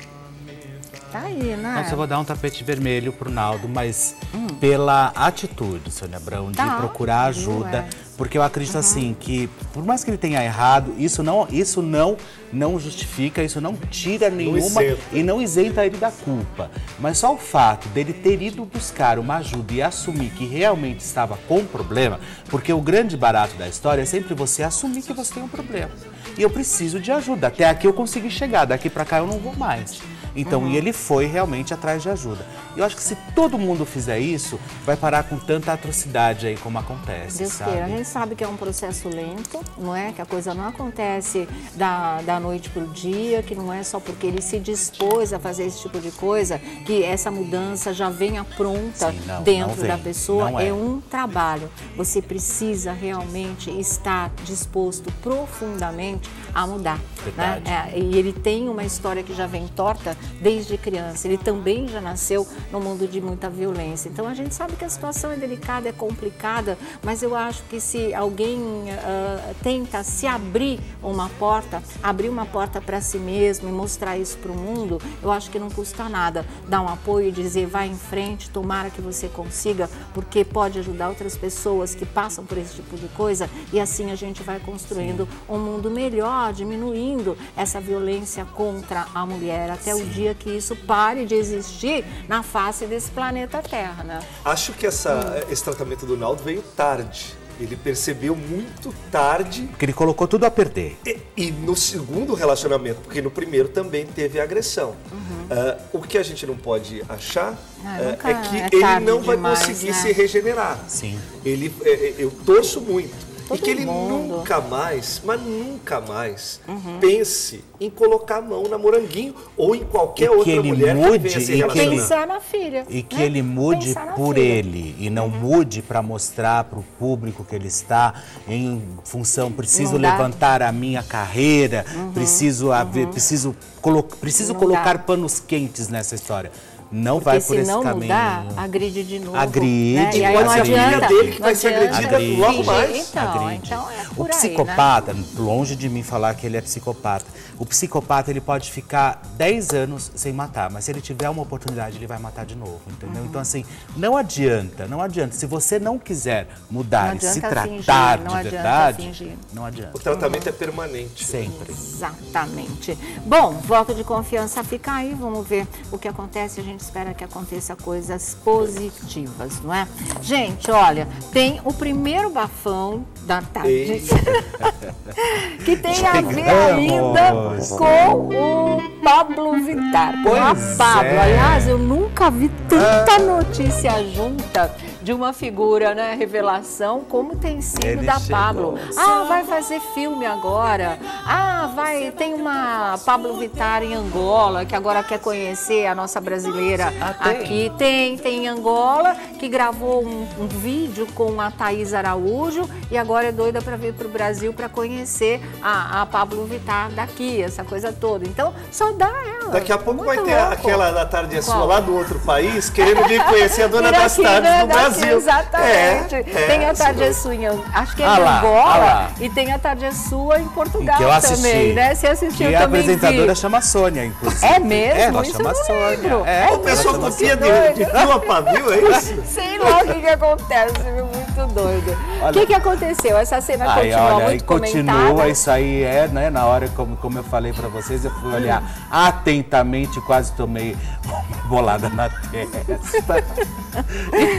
Tá aí, né? Nossa, eu vou dar um tapete vermelho pro Naldo, mas hum. pela atitude, Sônia Abrão, de tá, procurar ajuda. É. Porque eu acredito uhum. assim que, por mais que ele tenha errado, isso não, isso não, não justifica, isso não tira nenhuma não e não isenta ele da culpa. Mas só o fato dele ter ido buscar uma ajuda e assumir que realmente estava com problema, porque o grande barato da história é sempre você assumir que você tem um problema. E eu preciso de ajuda. Até aqui eu consegui chegar, daqui para cá eu não vou mais. Então, uhum. e ele foi realmente atrás de ajuda. Eu acho que se todo mundo fizer isso, vai parar com tanta atrocidade aí como acontece, Deus sabe? A gente sabe que é um processo lento, não é? Que a coisa não acontece da, da noite para o dia, que não é só porque ele se dispôs a fazer esse tipo de coisa, que essa mudança já venha pronta Sim, não, dentro não da pessoa. É. é um trabalho. Você precisa realmente estar disposto profundamente a mudar. Né? É, e ele tem uma história que já vem torta desde criança. Ele também já nasceu no mundo de muita violência. Então a gente sabe que a situação é delicada, é complicada, mas eu acho que se alguém uh, tenta se abrir uma porta, abrir uma porta para si mesmo e mostrar isso para o mundo, eu acho que não custa nada dar um apoio e dizer vai em frente, tomara que você consiga, porque pode ajudar outras pessoas que passam por esse tipo de coisa e assim a gente vai construindo um mundo melhor, diminuindo essa violência contra a mulher até Sim. o dia que isso pare de existir na face desse planeta Terra, né? Acho que essa, hum. esse tratamento do Naldo veio tarde. Ele percebeu muito tarde. Porque ele colocou tudo a perder. E, e no segundo relacionamento, porque no primeiro também teve agressão. Uhum. Uh, o que a gente não pode achar ah, uh, é que é ele não vai demais, conseguir né? se regenerar. Sim. Ele, eu torço muito e que ele mundo. nunca mais, mas nunca mais, pense em colocar a mão na moranguinho ou em qualquer E que outra ele mulher mude, que venha se e que. Pensar na filha. E que né? ele mude por filha. ele e não mude para mostrar para o público que ele está em função preciso. Uhum. levantar a minha carreira, preciso haver, preciso, colo preciso Não colocar dá. panos quentes nessa história. Não Porque vai se por esse não caminho. mudar, agride de novo. Agride, né? E aí não adianta. dele que não vai ser agredida Agride. logo mais. Então, Agride. então é o por aí, né? psicopata, longe de mim falar que ele é psicopata, o psicopata ele pode ficar 10 anos sem matar, mas se ele tiver uma oportunidade, ele vai matar de novo, entendeu? Uhum. Então, assim, não adianta, não adianta. Se você não quiser mudar Não e se fingir, tratar não de adianta verdade, fingir. não adianta. O tratamento é permanente. Sempre. Exatamente. Bom, voto de confiança fica aí, vamos ver o que acontece. A gente espera que aconteça coisas positivas, não é? Gente, olha, tem o primeiro bafão da tarde. que tem a ver ainda com o Pablo Vittar. Com a Pois Pablo. é. Aliás, eu nunca vi tanta notícia junta de uma figura, né? Revelação, como tem sido Ele da chegou. Pablo. Ah, vai fazer filme agora. Ah, vai. Tem uma Pablo Vittar em Angola, que agora quer conhecer a nossa brasileira Ah, tem? aqui. Tem, tem em Angola, que gravou um, um vídeo com a Thaís Araújo e agora é doida para vir para o Brasil para conhecer a, a Pablo Vittar daqui, essa coisa toda. Então, só dá ela. Daqui a pouco vai Muito ter louco. aquela da tarde é sua lá do outro país, querendo vir conhecer a dona das tardes né, do daqui, Brasil. Exatamente. É, é, tem a Tarde é. Sua, em acho que é Ah em Angola, ah lá. e tem a Tarde é Sua em Portugal que eu assisti. também, né? Você assistiu E a também apresentadora vi. chama Sônia, inclusive. É mesmo? É, ela Isso chama Sônia. É, O pessoal copia de, de a pavio, é isso? Sei lá o que, que acontece, viu? Muito doido. O que, que aconteceu? Essa cena Aí, continua olha, aí muito continua, comentada. isso aí é, né, na hora, como, como eu falei pra vocês, eu fui olhar atentamente, quase tomei uma bolada na testa.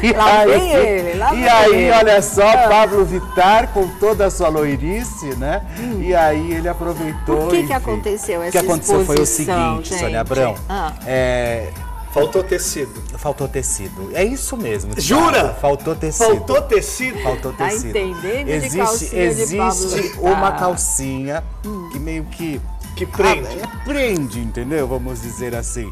E Lá vem ele, lá e aí, ele. Ah. olha só, Pablo Vittar com toda a sua loirice, né? E aí ele aproveitou. Por que que enfim. aconteceu O que aconteceu foi o seguinte, gente? Sônia Abrão. Ah. É, Faltou tecido. faltou tecido. É isso mesmo. Jura? Faltou tecido. Faltou tecido? Faltou Tá tecido. entendendo de existe de existe uma calcinha que meio que Que prende. Ah, é, prende, entendeu? Vamos dizer assim.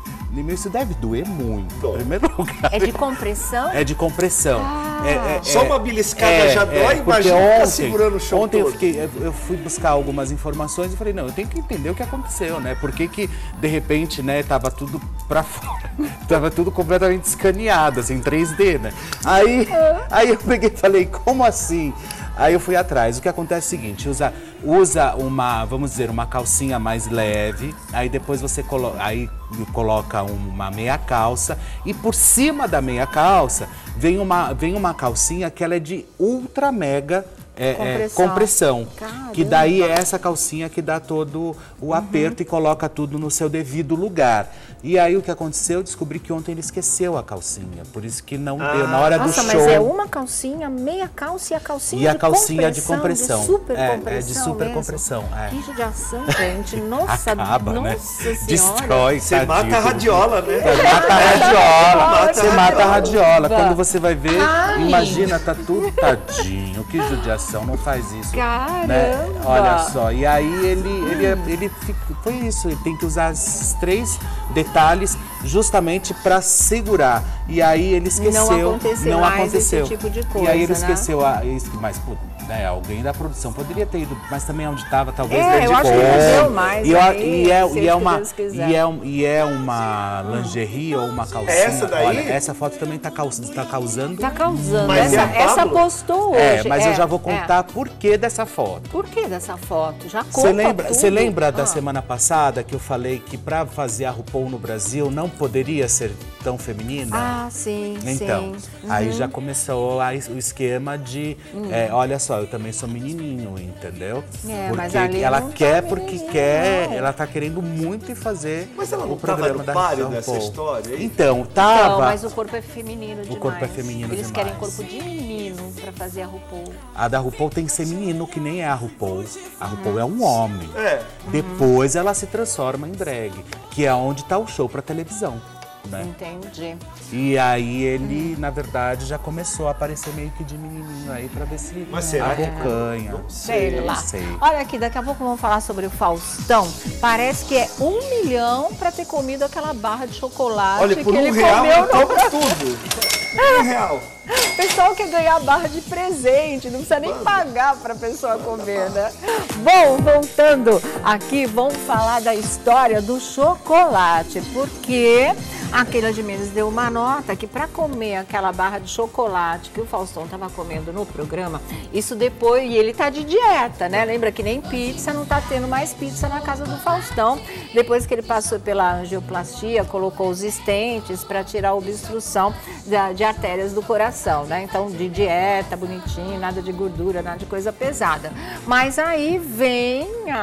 Isso deve doer muito. Em primeiro lugar. É de compressão? É de compressão. Ah. É- é- Só é- uma beliscada é, já é, dói, imagina ficar ontem, segurando o chão Ontem eu, todo. fiquei, eu- eu fui buscar algumas informações e falei, não, eu tenho que entender o que aconteceu, né? Por que que, de repente, né, tava tudo pra fora. tava tudo completamente escaneado, assim, 3D, né? Aí, aí eu peguei e falei, como assim? Aí eu fui atrás. O que acontece é o seguinte, usa, usa uma, vamos dizer, uma calcinha mais leve, aí depois você colo aí coloca uma meia calça e por cima da meia calça vem uma, vem uma calcinha que ela é de ultra mega é, é, Compressão. compressão. Caramba. Que daí é essa calcinha que dá todo o aperto e coloca tudo no seu devido lugar. E aí o que aconteceu? Eu descobri que ontem ele esqueceu a calcinha. Por isso que não deu. Na hora Nossa, do mas show. é uma calcinha, meia calça e a calcinha E a de calcinha de compressão, compressão. De super É, é de compressão super mesmo. compressão, é. Que judiação, gente. Nossa, Acaba, nossa né? senhora. Destrói. Você tadinho. mata a radiola, né? Você mata a radiola. Você mata a radiola. Quando você vai ver, Ai. imagina, tá tudo tadinho. Que judiação, não faz isso. Caramba. né? Olha só. E aí ele, ele, ele fica- foi isso. Ele tem que usar esses três detalhes justamente para segurar. E aí ele esqueceu. não aconteceu. esse tipo de E coisa, aí ele né? esqueceu. A, isso, mas, pô, né, alguém da produção poderia ter ido, mas também onde estava, talvez É, eu acho que não deu mais E, aí, e é, e é uma e é, um- e é uma lingerie ou uma calcinha. Essa daí? Olha, essa foto também tá, caus, tá causando. Tá causando. Mas essa, é essa postou hoje. é, mas eu já vou é. contar por que dessa foto. Por que dessa foto? Já conta Você lembra, tudo. você lembra da Ah. semana passada que eu falei que para fazer a RuPaul no Brasil não poderia ser tão feminina? Ah, sim, Então, sim. aí já começou a- o esquema de, é, olha só, eu também sou menininho, entendeu? É, porque ela tá quer, porque menininho, quer, não. ela tá querendo muito ir fazer Mas ela não o tava programa no da páreo da dessa RuPaul. história aí? Então, tava. Não, mas o corpo é feminino demais. corpo é feminino Eles demais. querem corpo de menino pra fazer a RuPaul. A da RuPaul tem que ser menino, que nem é a RuPaul. A RuPaul é um homem. É. Depois ela se transforma em drag, que é onde tá o show pra televisão. Né? Entendi. E aí ele, na verdade, já começou a aparecer meio que de menininho aí pra ver se Mas será que- abocanha. Sei lá. sei. Olha aqui, daqui a pouco vamos falar sobre o Faustão. Parece que é um milhão para ter comido aquela barra de chocolate Olha, por que um ele real comeu. eu no- compro tudo. Um real. O pessoal quer ganhar barra de presente, não precisa nem pagar para a pessoa comer, né? Bom, voltando aqui, vamos falar da história do chocolate, porque a Keila de Mendes deu uma nota que para comer aquela barra de chocolate que o Faustão estava comendo no programa, isso depois, e ele tá de dieta, né? Lembra que nem pizza, não tá tendo mais pizza na casa do Faustão, depois que ele passou pela angioplastia, colocou os estentes para tirar a obstrução de artérias do coração, né? Então, de dieta, bonitinho, nada de gordura, nada de coisa pesada. Mas aí vem a,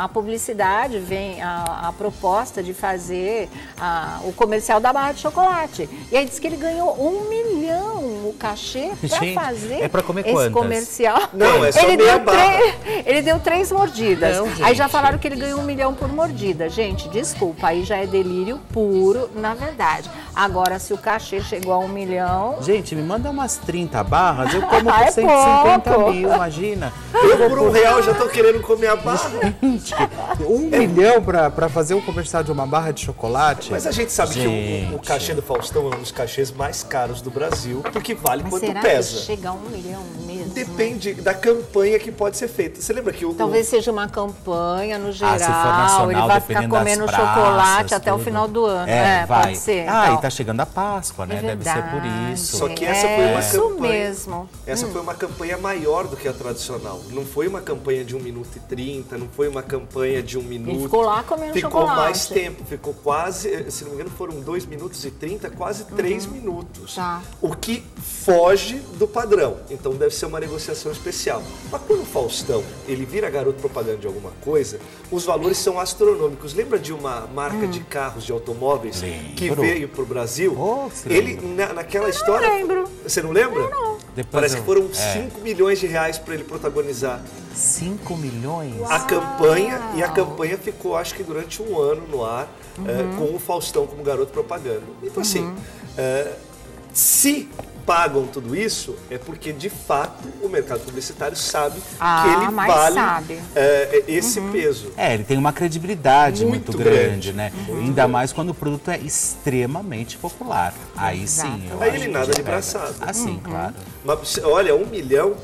a- a publicidade, vem a, a proposta de fazer a- o comercial da barra de chocolate. E aí diz que ele ganhou um milhão o cachê para Gente, fazer é pra comer esse quantas? comercial. Não, é só ele deu três, ele deu três mordidas. Não, aí já falaram que ele ganhou um milhão por mordida. Gente, desculpa, aí já é delírio puro, na verdade. Agora, se o cachê chegou a um milhão, Gente, me manda umas 30 barras, eu como Ah, por é 150 pouco. mil, imagina. Eu por um real já tô querendo comer a barra. Gente, um milhão pra, pra fazer um comercial de uma barra de chocolate? Mas a gente sabe que o- o, o Gente. cachê do Faustão é um dos cachês mais caros do Brasil, porque vale mas quanto será pesa. que chega a um milhão mesmo? Depende da campanha que pode ser feita. Você lembra que o. Talvez seja uma campanha no geral, Ah, se for nacional, ele vai ficar comendo praças, chocolate até o tudo. final do ano. É, É, vai. pode ser. Ah, então. e tá chegando a Páscoa, né? É Deve ser por isso. Só que essa foi uma É isso campanha. mesmo. Essa foi uma campanha maior do que a tradicional. Não foi uma campanha de 1 minuto e 30, não foi uma campanha de 1 minuto. ficou lá comendo Ficou chocolate. mais tempo, ficou quase, se não me engano, foram 2 minutos e 30, quase 3 minutos. Tá. O que foge do padrão. Então deve ser uma negociação especial. Mas quando o Faustão ele vira garoto propaganda de alguma coisa, os valores são astronômicos. Lembra de uma marca de carros, de automóveis, que Lembro. veio para o Brasil? Oh, ele, na, naquela história. Lembro. Você não lembra? Depois Parece eu- que foram é. 5 milhões de reais para ele protagonizar 5 milhões? a campanha. E a campanha ficou, acho que durante um ano no ar, eh, com o Faustão como garoto propaganda. Então, assim, eh, se pagam tudo isso, é porque de fato o mercado publicitário sabe Ah, que ele vale sabe. eh, esse peso. É, ele tem uma credibilidade muito, Muito grande, grande. né? Ainda mais quando o produto é extremamente popular. Aí sim, eu Aí acho ele nada de pega. braçada. Ah, sim, claro. Mas, olha, um milhão.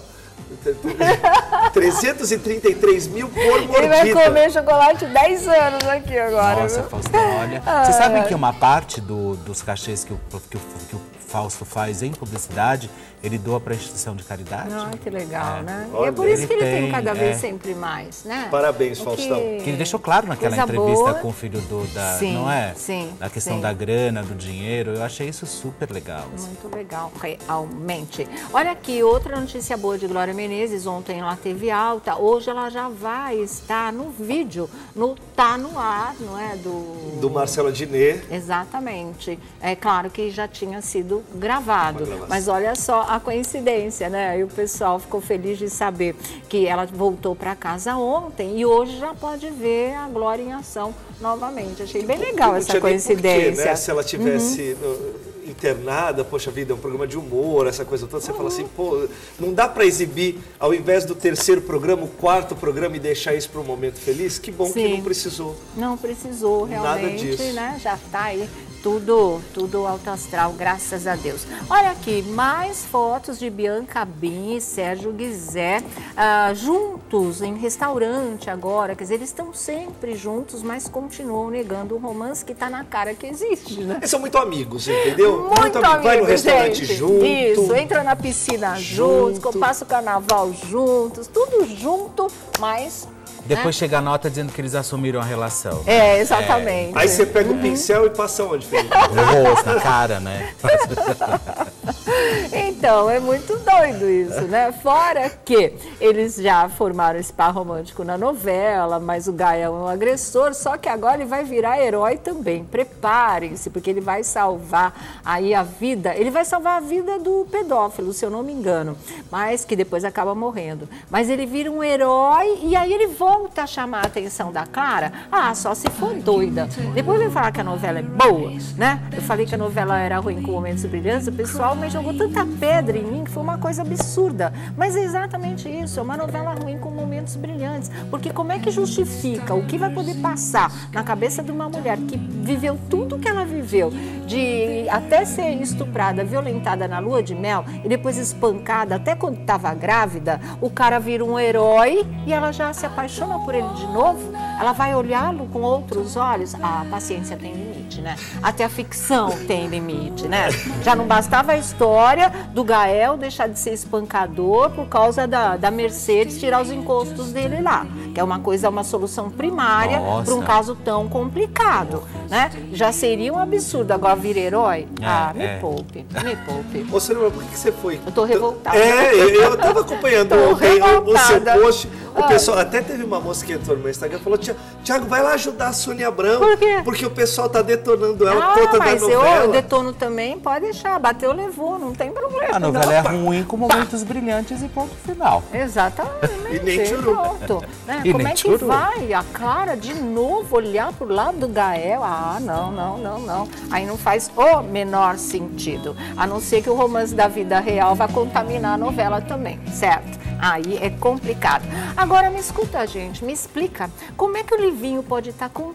333 mil por mordida. Ele vai comer chocolate 10 anos aqui agora. Nossa, viu? Faustão, olha. Você sabe que uma parte do- dos cachês que o, que, o, que o Fausto faz em publicidade, ele doa para instituição de caridade? Ah, que legal, É. né? e Olha, é por isso ele que ele tem, tem, cada vez é. sempre mais, né? Parabéns, O Faustão. Que ele deixou claro naquela Coisa entrevista boa. com o filho do da, Sim, não é? sim, Da questão sim. da grana, do dinheiro. Eu achei isso super legal. assim. Muito legal, realmente. Olha aqui, outra notícia boa de Glória Menezes. Ontem ela teve alta, hoje ela já vai estar no vídeo, no Tá No Ar, não é? Do, Do Marcelo Adnet. Exatamente. É claro que já tinha sido gravado, mas olha só a coincidência, né? E o pessoal ficou feliz de saber que ela voltou para casa ontem e hoje já pode ver a Glória em ação novamente. Achei bem legal essa porquê, coincidência. né? Se ela tivesse uh, internada, poxa vida, é um programa de humor, essa coisa toda, você fala assim, pô, não dá para exibir, ao invés do terceiro programa, o quarto programa e deixar isso para um momento feliz? Que bom que Sim. não precisou. Não precisou Nada realmente, disso. né? Já está aí tudo, tudo alto astral, graças a Deus. Olha aqui, mais fotos de Bianca Bin e Sérgio Guizé ah, juntos em restaurante agora. Quer dizer, eles estão sempre juntos, mas continuam negando o romance que está na cara que existe, né? Eles são muito amigos, entendeu? Muito amigo. Vai no restaurante gente. junto. Isso, entra na piscina juntos, Junto. passa o carnaval juntos, tudo junto, mas. Depois chega a nota dizendo que eles assumiram a relação. É, exatamente. Aí você pega o pincel e passa onde, Felipe? No rosto, na cara, né? Então, é muito doido isso, né? Fora que eles já formaram esse par romântico na novela, mas o Gael é um agressor, só que agora ele vai virar herói também. Preparem-se, porque ele vai salvar aí a vida, ele vai salvar a vida do pedófilo, se eu não me engano, mas que depois acaba morrendo. Mas ele vira um herói e aí ele volta a chamar a atenção da Clara. Ah, só se for doida. Depois vem falar que a novela é boa, né? Eu falei que a novela era ruim com momentos brilhantes, o pessoal me jogou tanta pedra em mim que foi uma coisa absurda. Mas é exatamente isso, é uma novela ruim com momentos brilhantes. Porque como é que justifica o que vai poder passar na cabeça de uma mulher que viveu tudo que ela viveu, de até ser estuprada, violentada na lua de mel e depois espancada até quando estava grávida, o cara vira um herói e ela já se apaixona por ele de novo? Ela vai olhá-lo com outros olhos? Ah, a paciência tem limite, né? Até a ficção tem limite, né? Já não bastava a história do Gael deixar de ser espancador por causa da, da Mercedes tirar os encostos dele lá, que é uma coisa, uma solução primária para um caso tão complicado, né? Já seria um absurdo agora vir herói? É, ah, me é. poupe, me poupe. Ô, Celina, por que, você foi? Eu tô revoltada. É, eu, eu tava acompanhando ontem o, seu post. O pessoal, até teve uma moça que entrou no meu Instagram e falou: "Tia- Tiago, vai lá ajudar a Sônia Abrão. Por quê? Porque o pessoal tá detonando ela Ah, por conta mas da eu, novela. eu detono também, pode deixar. Bateu, levou, não tem problema. A novela não. é ruim com momentos brilhantes e ponto final. Exatamente. E nem tchuru. pronto. Né? E Como nem é que vai a Clara de novo olhar pro lado do Gael? Ah, não, não, não, não. Aí não faz o menor sentido. A não ser que o romance da vida real vá contaminar a novela também, certo? Aí é complicado. Agora me escuta, gente, me explica. Como é que o Livinho pode estar com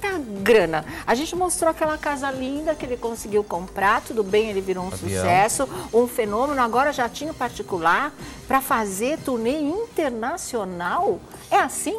tanta grana? A gente mostrou aquela casa linda que ele conseguiu comprar, tudo bem, ele virou um Avião. sucesso, um fenômeno, agora jatinho particular para fazer turnê internacional. É assim?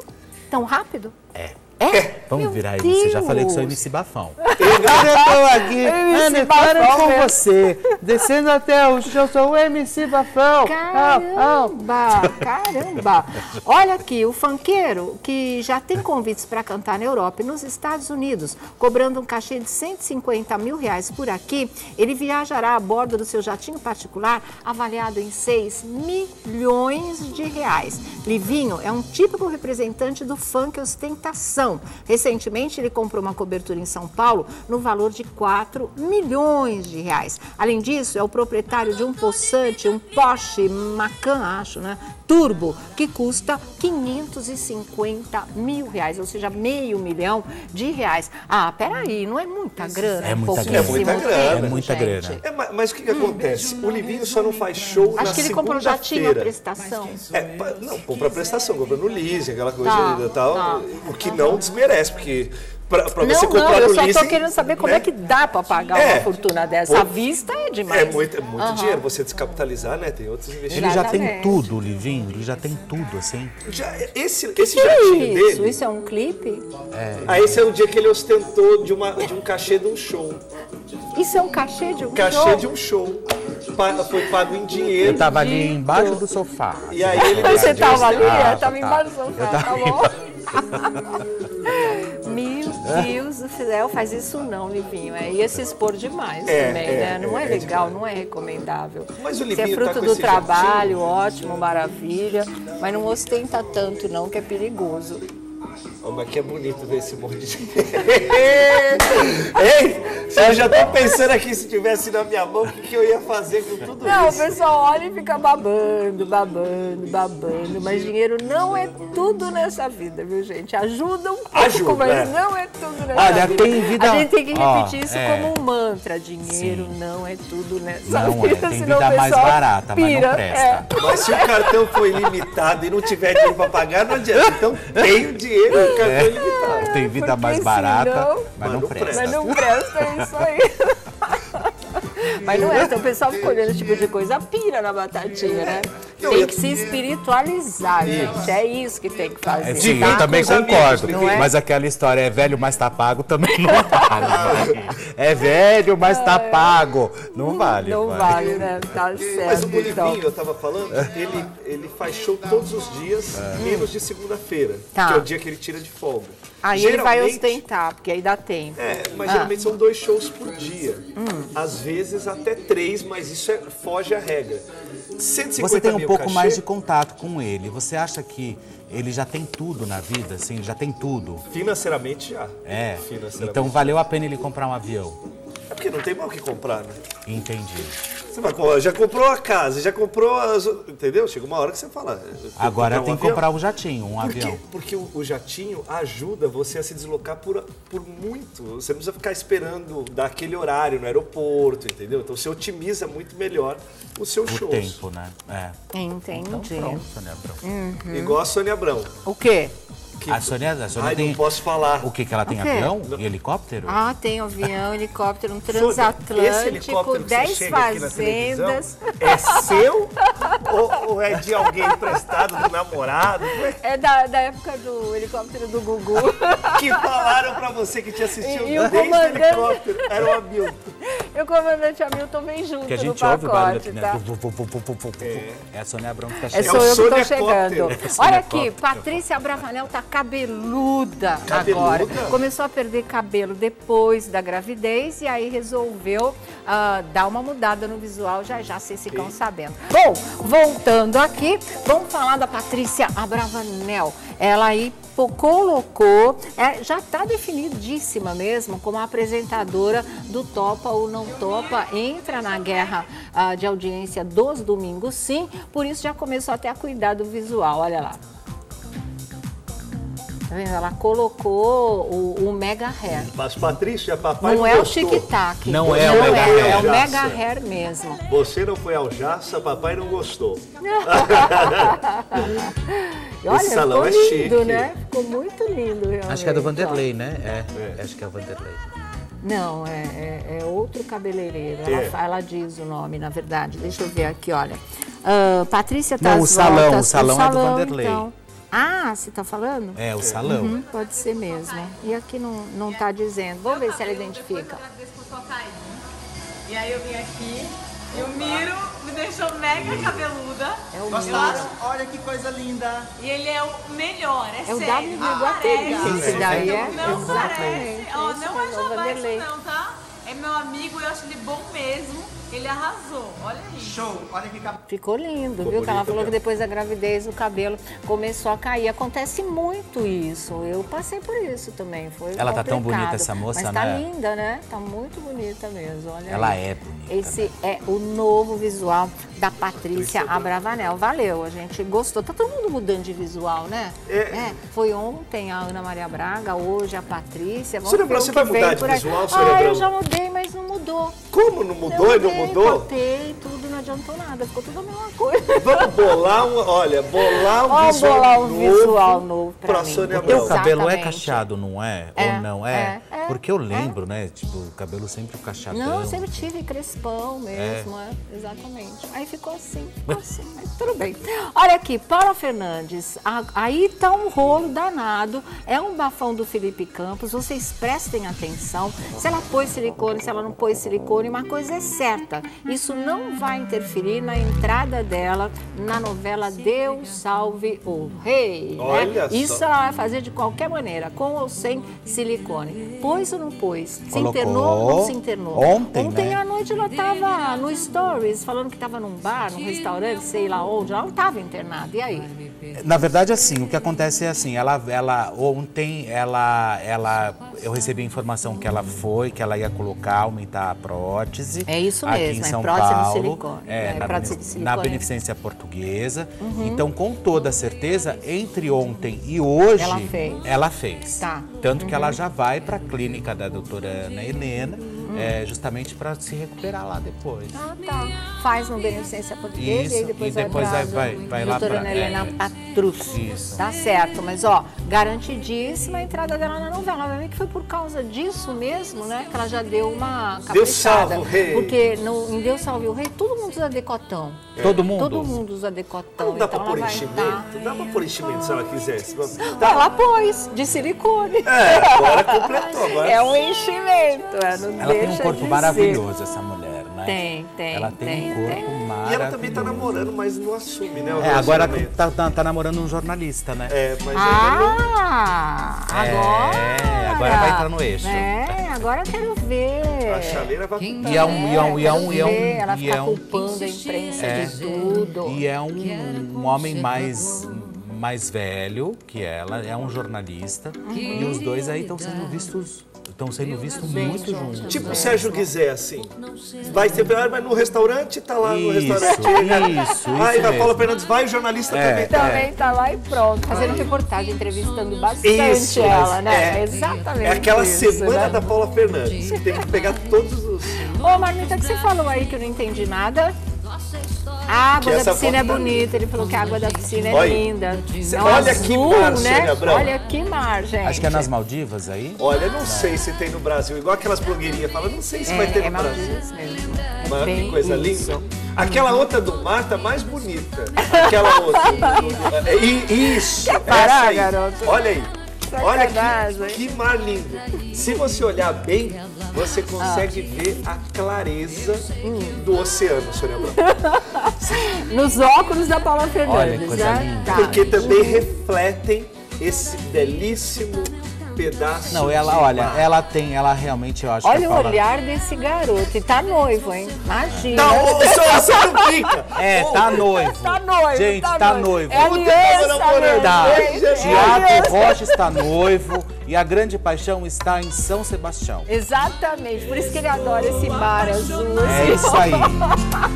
Tão rápido? É. É? Vamos Meu virar isso. Já falei que sou. MC Bafão. Eu tô aqui, Ana, com mesmo. você. Descendo até o chão, sou o MC Bafão. Caramba, caramba. Olha aqui, o funkeiro que já tem convites para cantar na Europa e nos Estados Unidos, cobrando um cachê de 150 mil reais por aqui, ele viajará a bordo do seu jatinho particular avaliado em 6 milhões de reais. Livinho é um típico representante do funk ostentação. Recentemente, ele comprou uma cobertura em São Paulo no valor de 4 milhões de reais. Além disso, é o proprietário de um possante, um Porsche Macan, acho, né? Turbo, que custa 550 mil reais, ou seja, meio milhão de reais. Ah, peraí, não é muita grana? É muita grana. É muita tempo, grana. É muita grana. É, ma- mas o que, que acontece? O Livinho só não faz show na Acho que ele comprou já tinha prestação. É, não, compra prestação, compra no leasing, aquela coisa Tá, e tal. tá. O que não desmerece, porque pra, pra Não, você não, comprar eu no só leasing. tô querendo saber como né? é que dá para pagar É. uma fortuna dessa. Pô, À vista é demais. É muito, é muito dinheiro você descapitalizar, né? Tem outros investimentos. Ele já tem tudo, Livinho. Ele já tem tudo, assim. Já, esse esse Que jatinho isso? dele. Isso é um clipe? Ah, esse é o dia que ele ostentou de, uma, de um cachê de um show. Isso é um cachê de um Cachê show? de um show. Pa- foi pago em dinheiro. Eu tava ali embaixo do sofá. E aí ele Você tava ali? Ah, eu tava tá. embaixo do sofá, tá bom? Meu Deus do céu, faz isso não, Livinho. É ia se expor demais É, também, é, né? Não é, é, é legal, não é recomendável. Mas o Se é Livinho tá fruto com do trabalho, ótimo, maravilha. Mas não ostenta tanto, não, que é perigoso. Oh, mas que é bonito ver esse monte de. Ei, eu já tô pensando aqui, se tivesse na minha mão, o que, que eu ia fazer com tudo Não, o isso? pessoal olha e fica babando, babando, babando. Mas dinheiro não é tudo nessa vida, viu, gente? Ajuda um pouco, Ajuda, mas é. não é tudo nessa Olha, vida. tem vida- A gente tem que repetir isso é. como um mantra. Dinheiro não é tudo nessa Não é, vida. tem senão vida o mais barata, mas não pira. presta. É. Mas se o cartão for ilimitado e não tiver dinheiro pra pagar, não adianta. Então tem o dinheiro, cartão é ilimitado. Tem vida Porque mais barata, senão- mas Mas não não presta. Mas não presta, é isso aí. Mas não é, então o pessoal fica olhando esse tipo de coisa, pira na batatinha, né? Tem que se espiritualizar, gente. É isso que tem que fazer. É, sim, tá? eu também concordo. é? Mas aquela história é velho, mas tá pago também não vale. É velho, mas tá pago. Não vale. Não vale, né? Tá Mas certo, o então. Livinho, eu tava falando, ele, ele faz show todos os dias, menos de segunda-feira, Tá. que é o dia que ele tira de folga. Aí ele vai ostentar, porque aí dá tempo. É, mas ah. geralmente são dois shows por dia. Hum. Às vezes até três, mas isso é, foge à regra. 150 Você tem um pouco cachê? mais de contato com ele. Você acha que ele já tem tudo na vida, assim, já tem tudo? Financeiramente já. É. Então valeu a pena ele comprar um avião. É porque não tem mal o que comprar, né? Entendi. Você vai, já comprou a casa, já comprou as. Entendeu? Chega uma hora que você fala. Agora tem um que comprar o um jatinho, um Por avião. Porque o, o, jatinho ajuda você a se deslocar por, por muito. Você não precisa ficar esperando daquele horário no aeroporto, entendeu? Então você otimiza muito melhor o seu show. O tempo, né? É. Entendi. Então, pronto, Sônia Abrão. Uhum. Igual a Sônia Abrão. O quê? Que... A Sônia, a Sônia Ai, tem... não posso falar. O que, que ela tem? Avião e helicóptero? Ah, tem avião, helicóptero, um transatlântico, 10 fazendas. É seu ou, ou, é de alguém emprestado, do namorado? É da, da época do helicóptero do Gugu. que falaram pra você que te assistiu e, e desde o comandante... helicóptero. Era o Hamilton. E o comandante Hamilton vem junto que a gente ouve o barulho aqui, né? Tá? É. é a Sônia Abrão que tá chegando. É sou eu que tô chegando. Olha aqui, Patrícia Bravanel tá cabeluda, cabeluda, agora. Começou a perder cabelo depois da gravidez e aí resolveu uh, dar uma mudada no visual. Já já vocês ficam sabendo. Bom, voltando aqui, vamos falar da Patrícia Abravanel. Ela aí colocou, é, já está definidíssima mesmo como apresentadora do Topa ou Não Topa, entra na guerra uh, de audiência dos domingos sim, por isso já começou até a cuidar do visual, olha lá. Tá vendo? Ela colocou o, o Mega Hair. Mas Patrícia, papai não, não é gostou. o tic-tac. Não, é, o Mega é, Hair. É o Mega Hair mesmo. Você não foi ao Jaça, papai não gostou. olha, Esse salão ficou é lindo, chique. né? Ficou muito lindo, realmente. Acho que é do Vanderlei, né? É, é. acho que é o Vanderlei. Não, é, é, é outro cabeleireiro. Ela, é. ela, diz o nome, na verdade. Deixa eu ver aqui, olha. Uh, Patrícia tá Não, o salão, voltas, o salão, o salão é do Vanderlei. Então. Ah, você está falando? É, o salão. Uhum, pode ser mesmo. E aqui não, não tá dizendo. Vamos ver se ela identifica. E aí eu vim aqui e o Miro me deixou mega cabeluda. É o Gostaram? Olha que coisa linda. E ele é o melhor, é, é sério. É o W Guatemi. Esse daí é? Não parece. Ó, não é jabá não, tá? É meu amigo, eu acho ele bom mesmo. Ele arrasou, olha aí. Show, olha que cabelo. Ficou lindo, Ficou viu? Ela falou que depois da gravidez o cabelo começou a cair. Acontece muito isso. Eu passei por isso também. Foi Ela complicado. tá tão bonita essa moça, Mas né? tá linda, né? Tá muito bonita mesmo. Olha Ela aí. é bonita. Esse é o novo visual da Patrícia Abravanel. Valeu, a gente gostou. Tá todo mundo mudando de visual, né? É. é. Foi ontem a Ana Maria Braga, hoje a Patrícia. Vamos você vai mudar de visual, Ah, eu já mudei, mas não mudou. Como não mudou e não mudou? Cortei, tudo não adiantou nada, ficou tudo a mesma coisa. Vamos bolar um, olha, bolar um Vamos visual bolar um novo visual novo pra, pra mim. Sônia Porque o cabelo é cacheado, não é? é Ou não é? é, é Porque eu lembro, né, tipo, o cabelo sempre cacheadão. Não, sempre tive crespão mesmo, é. exatamente. Aí ficou assim, ficou assim, mas tudo bem. Olha aqui, Paula Fernandes, aí tá um rolo danado, é um bafão do Felipe Campos, vocês prestem atenção, se ela pôs silicone, se ela não pôs silicone, uma coisa é certa, isso não vai interferir na entrada dela na novela Deus Salve o Rei. Né? Olha né? Isso ela vai fazer de qualquer maneira, com ou sem silicone. Pôs ou não pôs? Se Colocou internou ou não se internou? Ontem, Ontem né? à noite ela estava no Stories, falando que estava num bar, num restaurante, sei lá onde. Ela não estava internada. E aí? Na verdade, assim, o que acontece é assim, ela, ela ontem, ela, ela, eu recebi a informação que ela foi, que ela ia colocar, aumentar a prótese. É isso aqui em São é Paulo, silicone. É, é na, silicone. na beneficência portuguesa. Uhum. Então, com toda certeza, entre ontem e hoje, ela fez. Ela fez. Tá. Tanto uhum. que ela uhum. já vai para a clínica da doutora Ana Helena é, justamente para se recuperar lá depois. Ah, tá. Faz no Beneficência Portuguesa Isso, e depois, e depois vai, vai, vai, vai lá doutora pra, Helena é, Patrus. Isso. Tá certo, mas ó, garantidíssima a entrada dela na novela. Vai ver que foi por causa disso mesmo, né? Que ela já deu uma caprichada. Deus salve o rei. Porque no, em Deus salve o rei, todo mundo usa decotão. É. Todo mundo? Todo mundo usa decotão. Não dá então pra pôr enchimento? Dar... Dá pra pôr enchimento se ela quisesse. Tá. Ela pôs, de silicone. É, agora completou. Agora... É um enchimento, é, não ela tem um corpo maravilhoso, ser. essa mulher, né? Tem, tem. Ela tem, tem um corpo tem. maravilhoso. E ela também tá namorando, mas não assume, né? É, agora relacionamento. tá, tá- tá namorando um jornalista, né? É, mas ainda. Ah, É, agora. agora vai entrar no eixo. É, agora eu quero ver. A chaleira vai E é um, e é um, e é um, e é um, ela e fica é um, culpando a imprensa É. de tudo. e é um, um homem mais, mais velho que ela, é um jornalista. E os dois aí estão sendo vistos, estão sendo vistos muito juntos. Tipo o Sérgio Guizé, assim. Vai ah, vai no restaurante, tá lá no Isso, restaurante. isso, Aí isso vai Paula. Fernandes, vai, o jornalista É. também tá. Também tá lá e pronto, fazendo reportagem, entrevistando bastante Isso, ela, né? é- Exatamente. É aquela isso, semana né? da Paula Fernandes. Você tem que pegar todos os. Ô, Marmita, o que você falou aí que eu não entendi nada? A água Que da essa piscina é bonita, ele falou que a água da piscina é Olha, linda. cê- É um olha azul, que mar, né? Olha que mar, gente. Acho que é nas Maldivas aí. Olha, não sei se tem no Brasil, igual aquelas blogueirinhas falam, não sei se vai ter É, é no Brasil. Maldivas mesmo. É Mas bem que coisa isso. linda. Aquela outra do mar tá mais bonita. Aquela outra. do- do- é, isso. Quer parar, essa aí. garoto? Olha aí. Olha que, que mar lindo. Se você olhar bem, você consegue ver a clareza do oceano, Sônia. Nos óculos da Paula Olha, Fernandes, coisa né? linda. Tá. Porque também refletem esse belíssimo pedaço. Não, ela, de olha, mar. ela tem, ela realmente, eu acho Olha o Paula... olhar desse garoto. E tá noivo, hein? Imagina. Não, ô, você não fica. É, tá noivo. Tá noivo, Gente, tá tá noivo. É aliança, meu Tá. gente, é Tiago. Rocha está noivo e a grande paixão está em São Sebastião. Exatamente, por isso que ele adora esse mar azul. É isso aí.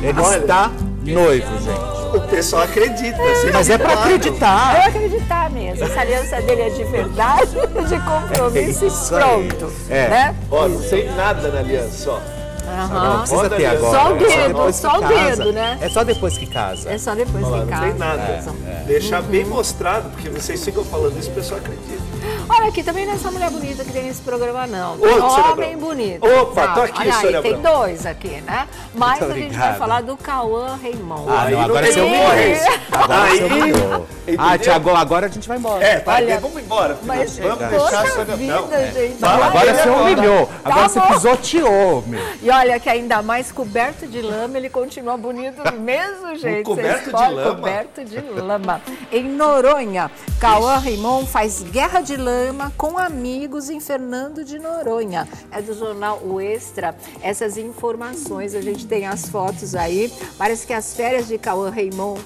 Ele Olha. está noivo, gente. O pessoal acredita. você Mas é pra claro. acreditar. Eu acreditar mesmo. Essa aliança dele é de verdade, de compromisso É e aí. pronto. É. Né? Ó, não tem nada na aliança, ó. Não Aham. precisa Roda ter agora. Só o é dedo, só que o casa. dedo, né? É só depois que casa. É só depois Olha lá, de não casa. tem nada. Deixar bem mostrado, porque vocês ficam falando isso, o pessoal acredita. Olha aqui, também não é só mulher bonita que tem nesse programa, não. Tem Sônia homem bonito. Opa, tô aqui, Olha aí, tem dois aqui, né? Mas Muito a gente vai falar do Cauã Raymond. Ah, não, agora você isso. Agora Aí- você. Entendeu? Ah, Tiago, agora a gente vai embora. É, vai, Olha, vamos embora. Mas, vamos deixar a vida, Não, é. gente. Não, agora você humilhou. Tá Agora você bom. pisoteou, meu. E olha que ainda mais coberto de lama, ele continua bonito do mesmo jeito. coberto de lama? Coberto de lama. Em Noronha, Cauã Raymond faz guerra de lama com amigos em Fernando de Noronha. É do jornal O Extra. Essas informações, a gente tem as fotos aí. Parece que as férias de Cauã Raymond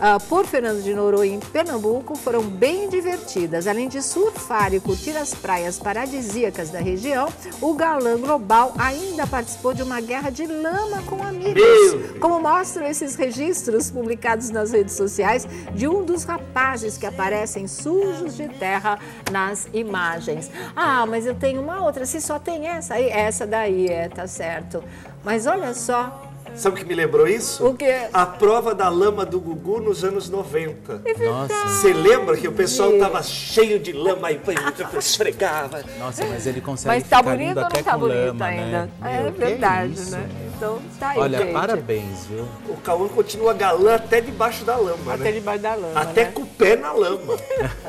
ah, por Fernando de Noronha, em Pernambuco, foram bem divertidas. Além de surfar e curtir as praias paradisíacas da região, o galã global ainda participou de uma guerra de lama com amigos. Como mostram esses registros publicados nas redes sociais de um dos rapazes que aparecem sujos de terra nas imagens. Ah, mas eu tenho uma outra. Se só tem essa aí, essa daí é, tá certo. Mas olha só, Sabe o que me lembrou isso? O quê? A prova da lama do Gugu nos anos 90. Nossa, Você lembra que o pessoal tava cheio de lama e esfregava? nossa, mas ele consegue mas tá ficar bonito lindo ou até não tá com bonito lama, ainda? né? É Meu, que verdade, isso? né? Então tá aí, Olha, gente. parabéns, viu? O Cauã continua galã até debaixo da lama, Até né? debaixo da lama, Até né? com o pé na lama.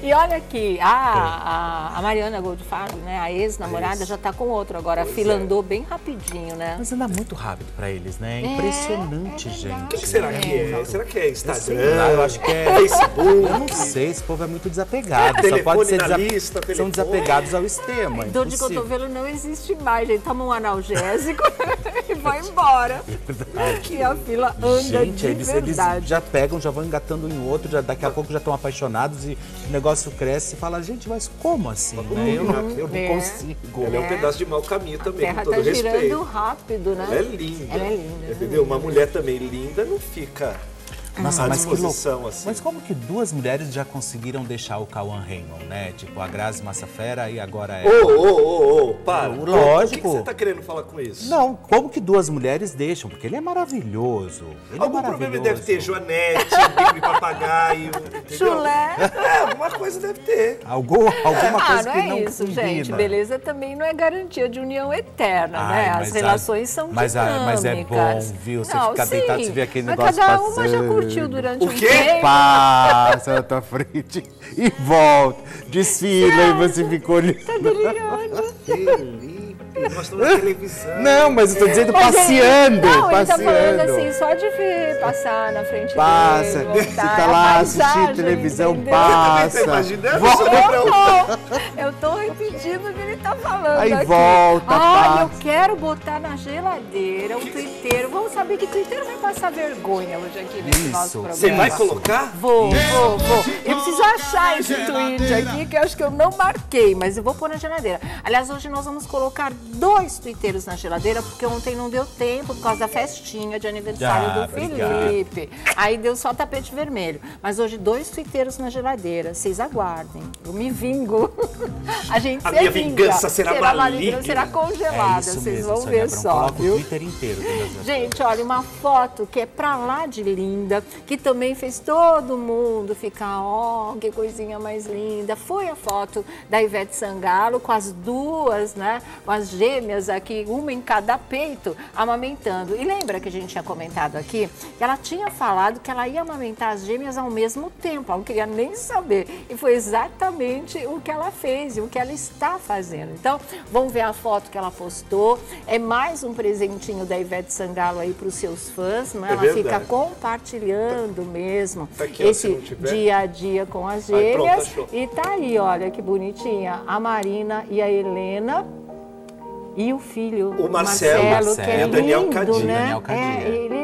E olha aqui, a, a, a Mariana Goldfarb, né, a ex-namorada, já tá com outro agora. A fila é. andou bem rapidinho, né? Mas anda muito rápido pra eles, né? É impressionante, gente. O que, que será que é? Será que é Instagram? sei lá, eu acho que é- Facebook? Eu não sei, esse povo é muito desapegado. Só pode ser lista, São desapegados ao extremo. é Dor de cotovelo não existe mais, gente. Toma um analgésico e vai embora. Que a fila anda Gente, de eles, eles verdade. já pegam, já vão engatando em outro, já, daqui a pouco já estão apaixonados e o negócio cresce e fala, gente, mas como assim? né? Eu não, eu não É. consigo. Ela é um pedaço de mau caminho A também, terra com todo tá respeito. girando rápido, né? Ela é linda. Ela é Entendeu? Uma mulher também linda não fica Nossa, à mas que louco. assim. Mas como que duas mulheres já conseguiram deixar o Cauã Raymond, né? Tipo, a Grazi Massafera e agora é... Ô, ô, ô, ô, para. Lógico. O que, que você tá querendo falar com isso? Não, como que duas mulheres deixam? Porque ele é maravilhoso. Ele Algum é maravilhoso. problema deve ter, Joanete, de papagaio? Chulé. É, alguma coisa deve ter. Algum, alguma Ah, coisa não que é não isso, combina. gente. Beleza também não é garantia de união eterna, Ai, né? As mas a- relações são mas a- dinâmicas. mas é bom, viu? Você não, ficar sim, deitado, você vê aquele mas negócio cada uma já durante O um quê? tempo. Passa na tua frente e volta. Desfila e você ficou olhando. Tá delirando. Na televisão. Não, mas eu tô dizendo mas passeando. Ele, não, passeando. ele tá falando assim, só de ver, passar na frente passa, dele. Passa, você tá lá assistindo televisão, entendeu? passa. Imaginando volta. Eu tô repetindo o que ele tá falando Aí aqui. volta, Ai, eu quero botar na geladeira o Twitter. Vamos saber que Twitter vai passar vergonha hoje aqui nesse Isso. nosso programa. Você vai colocar? Vou, vou, vou. Eu preciso achar esse tweet aqui, que eu acho que eu não marquei, mas eu vou pôr na geladeira. Aliás, hoje nós vamos colocar dois twitteiros na geladeira, porque ontem não deu tempo por causa da festinha de aniversário ah, do Felipe. Aí deu só tapete vermelho. Mas hoje dois twitteiros na geladeira. Vocês aguardem. Eu me vingo. A gente A minha vingança será, será maligna. Será congelada. É Vocês vão ver só. Viu? O Twitter inteiro. Gente, olha, uma foto que é pra lá de linda, que também fez todo mundo ficar, ó, oh, que coisinha mais linda. Foi a foto da Ivete Sangalo com as duas, né? Com as gêmeas aqui, uma em cada peito, amamentando. E lembra que a gente tinha comentado aqui que ela tinha falado que ela ia amamentar as gêmeas ao mesmo tempo. Ela não queria nem saber. E foi exatamente o que ela fez e o que ela está fazendo. Então, vamos ver a foto que ela postou. É mais um presentinho da Ivete Sangalo aí para os seus fãs, né? Ela fica compartilhando mesmo tá aqui, esse dia a dia com as gêmeas. Ai, pronto, e tá aí, olha que bonitinha, a Marina e a Helena. E o filho, o Marcelo, Marcelo, Marcelo. que é lindo, Daniel Cadia. né? Daniel Cadia. É, ele é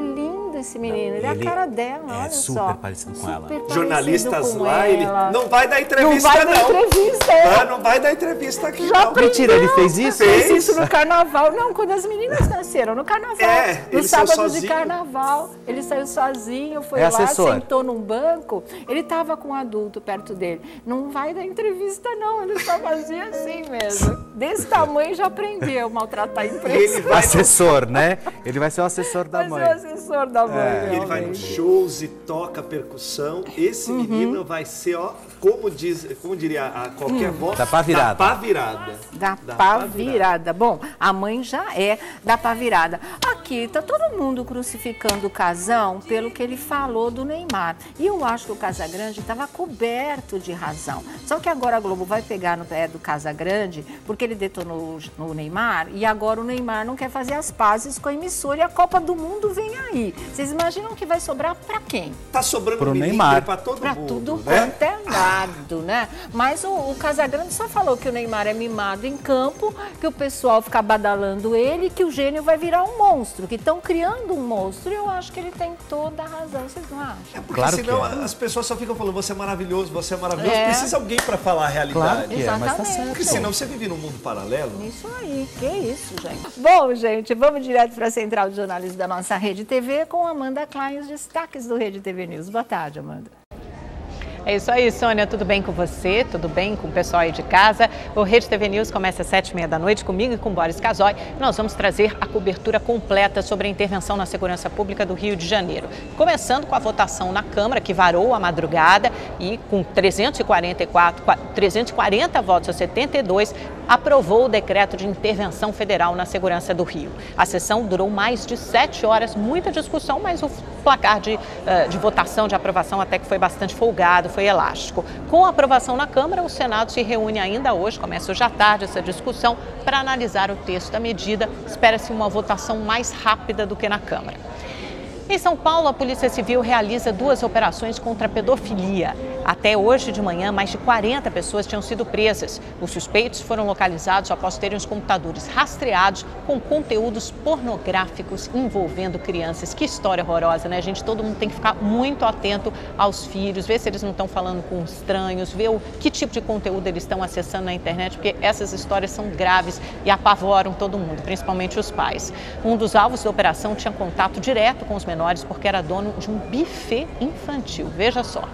esse menino, ele, ele é a cara dela, é olha super só. Parecido com ela. Jornalistas com lá, ela. ele não vai dar entrevista, não. Vai dar não. entrevista, ah, não vai dar entrevista aqui, Já não. Mentira, ele fez isso? Fez isso no carnaval. Não, quando as meninas nasceram, no carnaval. É, no sábado de carnaval. Ele saiu sozinho, foi é lá, assessor. sentou num banco. Ele estava com um adulto perto dele. Não vai dar entrevista, não. Ele só fazia assim mesmo. Desse tamanho já aprendeu a maltratar a imprensa. Ele vai assessor, né? Ele vai ser o assessor da vai mãe. Vai ser o assessor da mãe. É. Ele vai nos shows e toca percussão. Esse uhum. menino vai ser, ó, como, diz, como diria a qualquer hum. voz, da pá virada. Da pá virada. Da, da pá, virada. virada. Bom, a mãe já é da pá virada. Aqui tá todo mundo crucificando o Casão pelo que ele falou do Neymar. E eu acho que o Casagrande estava coberto de razão. Só que agora a Globo vai pegar no pé do Casagrande porque ele detonou o Neymar e agora o Neymar não quer fazer as pazes com a emissora e a Copa do Mundo vem aí. Vocês imaginam que vai sobrar para quem? Tá sobrando pro Neymar para todo pra mundo. tudo né? quanto é lado, né? Mas o, o Casagrande só falou que o Neymar é mimado em campo, que o pessoal fica badalando ele, que o gênio vai virar um monstro, que estão criando um monstro. E eu acho que ele tem toda a razão. Vocês não acham? É porque claro senão é. as pessoas só ficam falando você é maravilhoso, você é maravilhoso. É. Precisa alguém para falar a realidade. Claro que é, mas tá certo. Porque senão você vive num mundo paralelo. Isso aí, que isso, gente. Bom, gente, vamos direto para a Central de Jornalismo da nossa Rede TV com Amanda Klein, os destaques do Rede TV News. Boa tarde, Amanda. É isso aí, Sônia. Tudo bem com você? Tudo bem com o pessoal aí de casa? O Rede TV News começa às sete e meia da noite comigo e com Boris Casoy. Nós vamos trazer a cobertura completa sobre a intervenção na segurança pública do Rio de Janeiro. Começando com a votação na Câmara, que varou a madrugada e com 344, 340 votos a 72, aprovou o decreto de intervenção federal na segurança do Rio. A sessão durou mais de sete horas, muita discussão, mas o placar de, uh, de votação, de aprovação até que foi bastante folgado, foi elástico. Com a aprovação na Câmara, o Senado se reúne ainda hoje, começa hoje à tarde essa discussão, para analisar o texto da medida. Espera-se uma votação mais rápida do que na Câmara. Em São Paulo, a Polícia Civil realiza duas operações contra a pedofilia. Até hoje de manhã, mais de 40 pessoas tinham sido presas. Os suspeitos foram localizados após terem os computadores rastreados com conteúdos pornográficos envolvendo crianças. Que história horrorosa, né, gente? Todo mundo tem que ficar muito atento aos filhos, ver se eles não estão falando com estranhos, ver o, que tipo de conteúdo eles estão acessando na internet, porque essas histórias são graves e apavoram todo mundo, principalmente os pais. Um dos alvos da operação tinha contato direto com os menores porque era dono de um buffet infantil. Veja só.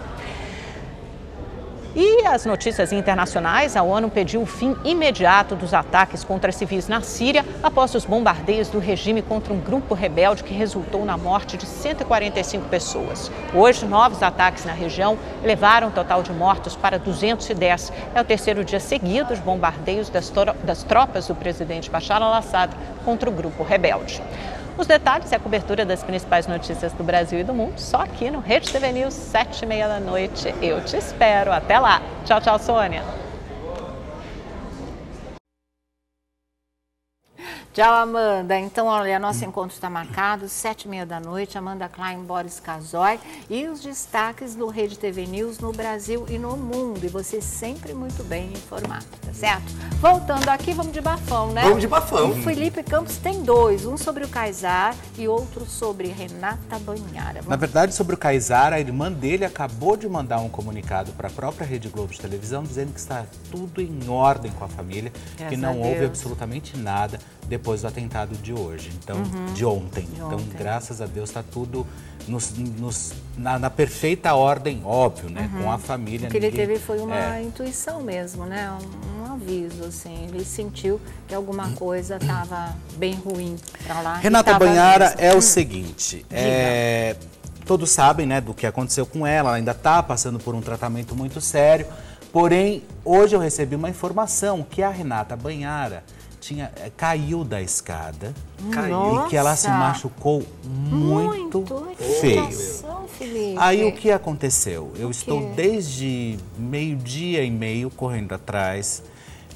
E as notícias internacionais, a ONU pediu o fim imediato dos ataques contra civis na Síria após os bombardeios do regime contra um grupo rebelde que resultou na morte de 145 pessoas. Hoje, novos ataques na região levaram o total de mortos para 210. É o terceiro dia seguido de bombardeios das, das tropas do presidente Bashar al-Assad contra o grupo rebelde. Os detalhes e a cobertura das principais notícias do Brasil e do mundo só aqui no Rede TV News, sete e meia da noite. Eu te espero. Até lá. Tchau, tchau, Sônia. Tchau, Amanda. Então, olha, nosso encontro está marcado, sete e meia da noite, Amanda Klein, Boris Casoy e os destaques do Rede TV News no Brasil e no mundo. E você sempre muito bem informado, tá certo? Voltando aqui, vamos de bafão, né? Vamos de bafão. O Felipe Campos tem dois, um sobre o Kaysar e outro sobre Renata Banhara. Vamos... Na verdade, sobre o Kaysar, a irmã dele acabou de mandar um comunicado para a própria Rede Globo de televisão dizendo que está tudo em ordem com a família, Graças que não houve absolutamente nada depois do atentado de hoje, então uhum. de, ontem. de, então, ontem. Então, graças a Deus, está tudo nos, nos, na, na, perfeita ordem, óbvio, né? Uhum. Com a família. O que ninguém... ele teve foi uma é... intuição mesmo, né? Um, um, aviso, assim. Ele sentiu que alguma coisa estava bem ruim para lá. Renata Banhara mesmo. é o hum. seguinte, é, todos sabem, né, do que aconteceu com ela. Ela ainda está passando por um tratamento muito sério. Porém, hoje eu recebi uma informação que a Renata Banhara tinha, eh, caiu da escada caiu. e que ela se machucou muito, muito feio. Aí o que aconteceu? Eu estou desde meio-dia e meio correndo atrás,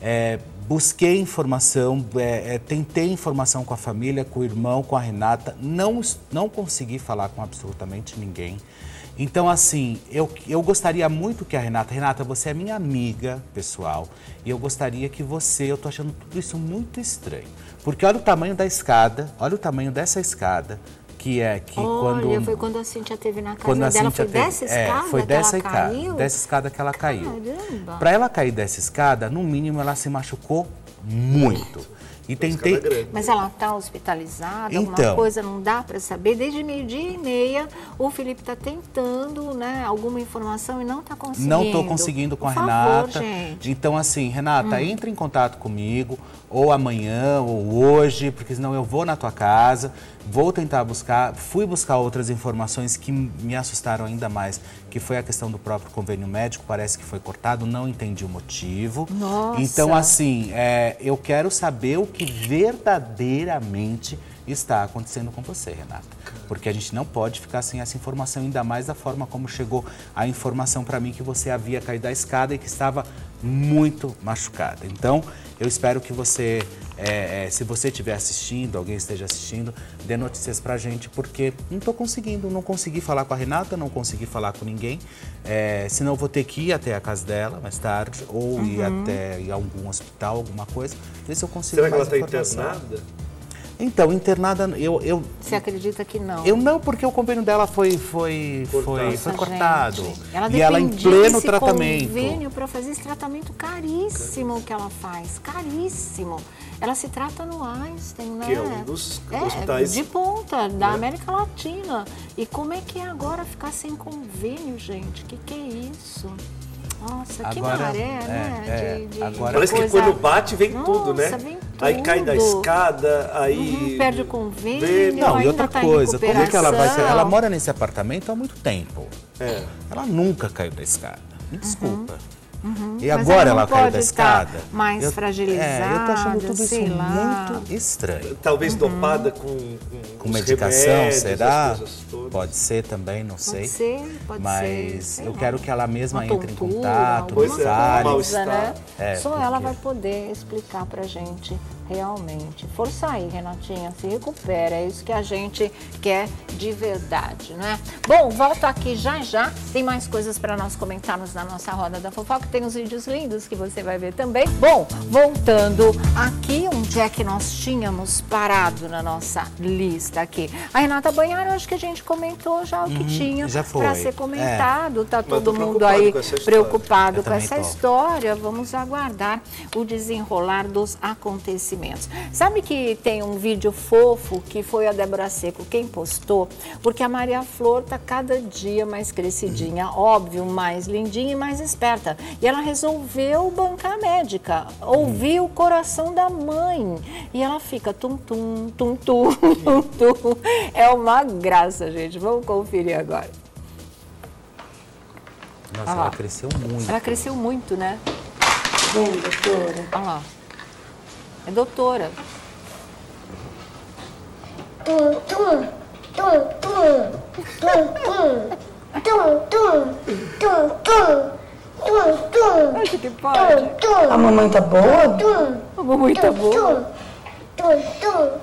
é, busquei informação, é, é, tentei informação com a família, com o irmão, com a Renata, não, não consegui falar com absolutamente ninguém. Então, assim, eu, eu gostaria muito que a Renata, Renata, você é minha amiga pessoal, e eu gostaria que você, eu tô achando tudo isso muito estranho. Porque olha o tamanho da escada, olha o tamanho dessa escada, que é que olha, quando... foi quando a Cintia teve na casa quando dela, foi teve, dessa é, escada é, foi dessa que ela caiu? dessa escada que ela caiu. Para ela cair dessa escada, no mínimo ela se machucou muito. E tentei. Mas ela está hospitalizada, então, alguma coisa não dá para saber. Desde meio-dia e meia, o Felipe está tentando né, alguma informação e não está conseguindo. Não estou conseguindo com Por a favor, Renata. Gente. Então, assim, Renata, hum. entre em contato comigo, ou amanhã, ou hoje, porque senão eu vou na tua casa, vou tentar buscar. Fui buscar outras informações que me assustaram ainda mais, que foi a questão do próprio convênio médico, parece que foi cortado, não entendi o motivo. Nossa. Então, assim, é, eu quero saber o que verdadeiramente está acontecendo com você, Renata. Porque a gente não pode ficar sem essa informação, ainda mais da forma como chegou a informação para mim que você havia caído da escada e que estava muito machucada. Então, eu espero que você, é, é, se você estiver assistindo, alguém esteja assistindo, dê notícias para a gente, porque não estou conseguindo, não consegui falar com a Renata, não consegui falar com ninguém. É, senão eu vou ter que ir até a casa dela mais tarde, ou uhum. ir até ir algum hospital, alguma coisa, ver se eu consigo Será que ela está internada? Então, internada, eu, eu... Você acredita que não? Eu não, porque o convênio dela foi, foi, foi, foi cortado. Ela e ela em pleno tratamento. convênio para fazer esse tratamento caríssimo que ela faz, caríssimo. Ela se trata no Einstein, né? Que é um dos é, hospitais... de ponta, da né? América Latina. E como é que é agora ficar sem convênio, gente? O que, que é isso? Nossa, agora, que maré, é, né? É, de, de, agora, Parece coisa... que quando bate vem Nossa, tudo, né? Vem tudo. Aí cai da escada, aí. Uhum, perde o convênio. Não, e outra tá coisa, como é que ela vai ser? Ela mora nesse apartamento há muito tempo. É. Ela nunca caiu da escada. Me desculpa. Uhum. Uhum. E agora ela, ela caiu da escada. Mais eu, fragilizada. É, eu tô achando tudo isso lá. muito estranho. Talvez uhum. dopada com, com, com medicação, será? Pode ser também, não pode sei. Ser, pode Mas ser, eu quero que ela mesma entre em contato, me fale. Né? É, Só porque... ela vai poder explicar pra gente realmente. Força aí, Renatinha, se recupera. É isso que a gente quer de verdade, né? Bom, volto aqui já já. Tem mais coisas para nós comentarmos na nossa roda da fofoca. Tem uns vídeos lindos que você vai ver também. Bom, voltando aqui, onde é que nós tínhamos parado na nossa lista aqui? A Renata Banhar, acho que a gente comentou já o que uhum, tinha para ser comentado. É. Tá todo mundo aí preocupado com essa história. Vamos aguardar o desenrolar dos acontecimentos acontecimentos. Sabe que tem um vídeo fofo que foi a Débora Seco quem postou? Porque a Maria Flor tá cada dia mais crescidinha, óbvio, mais lindinha e mais esperta. E ela resolveu bancar a médica, ouvir o coração da mãe. E ela fica tum tum, tum tum, tum tum. É uma graça, gente. Vamos conferir agora. Nossa, ela cresceu muito. Ela cresceu muito, né? Bem, doutora. Olha lá. É doutora. Tum, tum, tum, tum, tum, tum, tum, tum, tum, tum. Tum, tum. Acho que pode. Tum, tum. A mamãe tá boa? Tum, a mamãe tá boa. Tum, tum.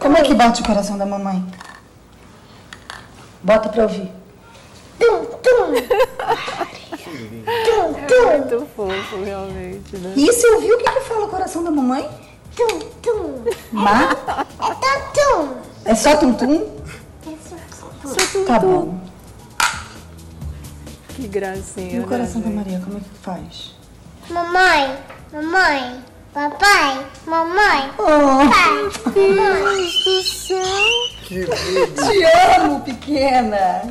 Como é que bate o coração da mamãe? Bota pra ouvir. Tum, tum. Tum, tum. É muito fofo, realmente, né? E você ouviu o que, que fala o coração da mamãe? Tum, tum. Má? É tum. É só tum, tum? É só tum, tum. Tá bom. Que gracinha, E o coração né, da Maria, como é que faz? Mamãe, mamãe, papai, mamãe, Oh, pai, mamãe. Deus do céu! Que lindo. te amo, pequena.